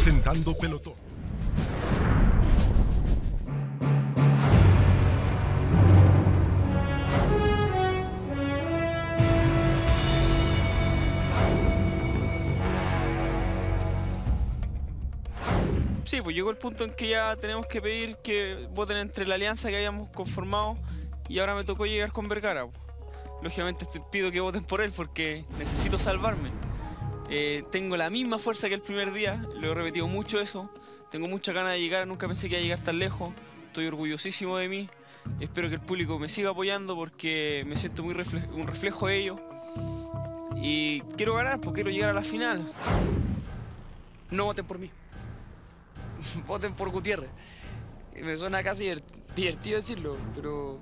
Presentando Pelotón. Sí, pues llegó el punto en que ya tenemos que pedir que voten entre la alianza que habíamos conformado y ahora me tocó llegar con Vergara. Lógicamente te pido que voten por él porque necesito salvarme. Eh, tengo la misma fuerza que el primer día, lo he repetido mucho eso. Tengo mucha ganas de llegar, nunca pensé que iba a llegar tan lejos. Estoy orgullosísimo de mí. Espero que el público me siga apoyando porque me siento muy un reflejo de ello. Y quiero ganar, porque quiero llegar a la final. No voten por mí. voten por Gutiérrez. Me suena casi divertido decirlo, pero.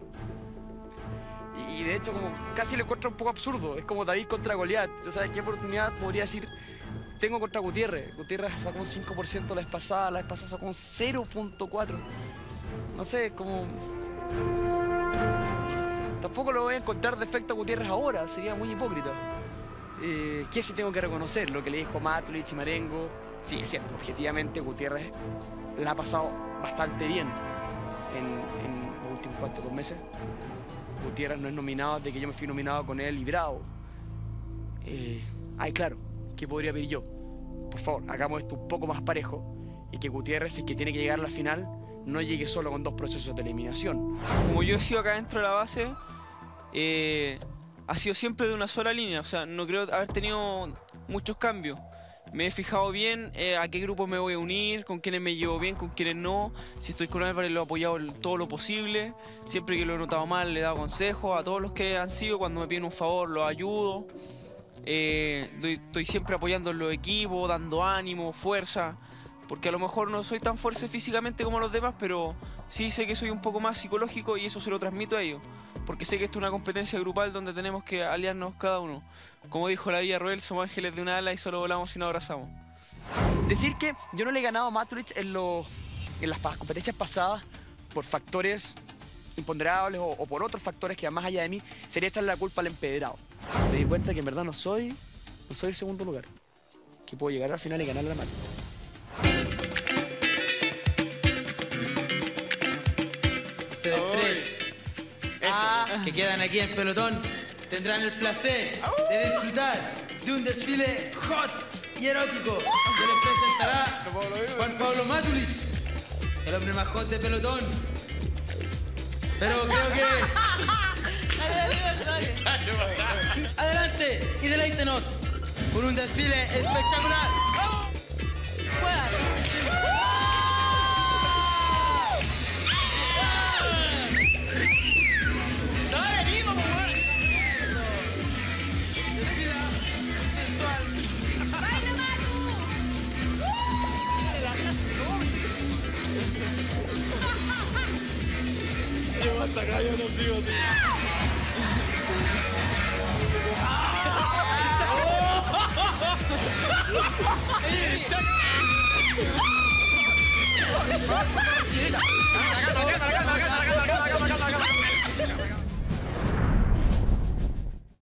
Y de hecho, como casi lo encuentro un poco absurdo. Es como David contra Goliat. O sea, ¿qué oportunidad podría decir? Tengo contra Gutiérrez. Gutiérrez sacó un 5% la vez pasada, la vez pasada sacó un 0.4. No sé, como. Tampoco lo voy a encontrar defecto a Gutiérrez ahora, sería muy hipócrita. Eh, ¿Qué sí tengo que reconocer? Lo que le dijo Matulich y Marengo. Sí, es cierto, objetivamente Gutiérrez la ha pasado bastante bien en, los últimos cuantos dos meses. Gutiérrez no es nominado desde que yo me fui nominado con él y Bravo. Eh, ay, claro, ¿qué podría pedir yo? Por favor, hagamos esto un poco más parejo y que Gutiérrez, si que tiene que llegar a la final, no llegue solo con dos procesos de eliminación. Como yo he sido acá dentro de la base, eh, ha sido siempre de una sola línea. O sea, no creo haber tenido muchos cambios. Me he fijado bien eh, a qué grupos me voy a unir, con quiénes me llevo bien, con quiénes no. Si estoy con Álvarez lo he apoyado todo lo posible. Siempre que lo he notado mal le he dado consejos. A todos los que han sido, cuando me piden un favor, los ayudo. Eh, estoy siempre apoyando en los equipos, dando ánimo, fuerza. Porque a lo mejor no soy tan fuerte físicamente como los demás, pero sí sé que soy un poco más psicológico y eso se lo transmito a ellos. Porque sé que esto es una competencia grupal donde tenemos que aliarnos cada uno. Como dijo la Villa Roel, somos ángeles de una ala y solo volamos y nos abrazamos. Decir que yo no le he ganado a Matulich en, las competencias pasadas por factores imponderables o, por otros factores que van más allá de mí, sería echarle la culpa al empedrado. Me di cuenta que en verdad no soy, no soy el segundo lugar. Que puedo llegar al final y ganarle a Matulich. Ustedes tres que quedan aquí en pelotón. Tendrán el placer de disfrutar de un desfile hot y erótico que les presentará Juan Pablo Matulich, el hombre más hot de pelotón. Pero creo que adelante y deleítenos por un desfile espectacular. Yo hasta acá yo no sigo así.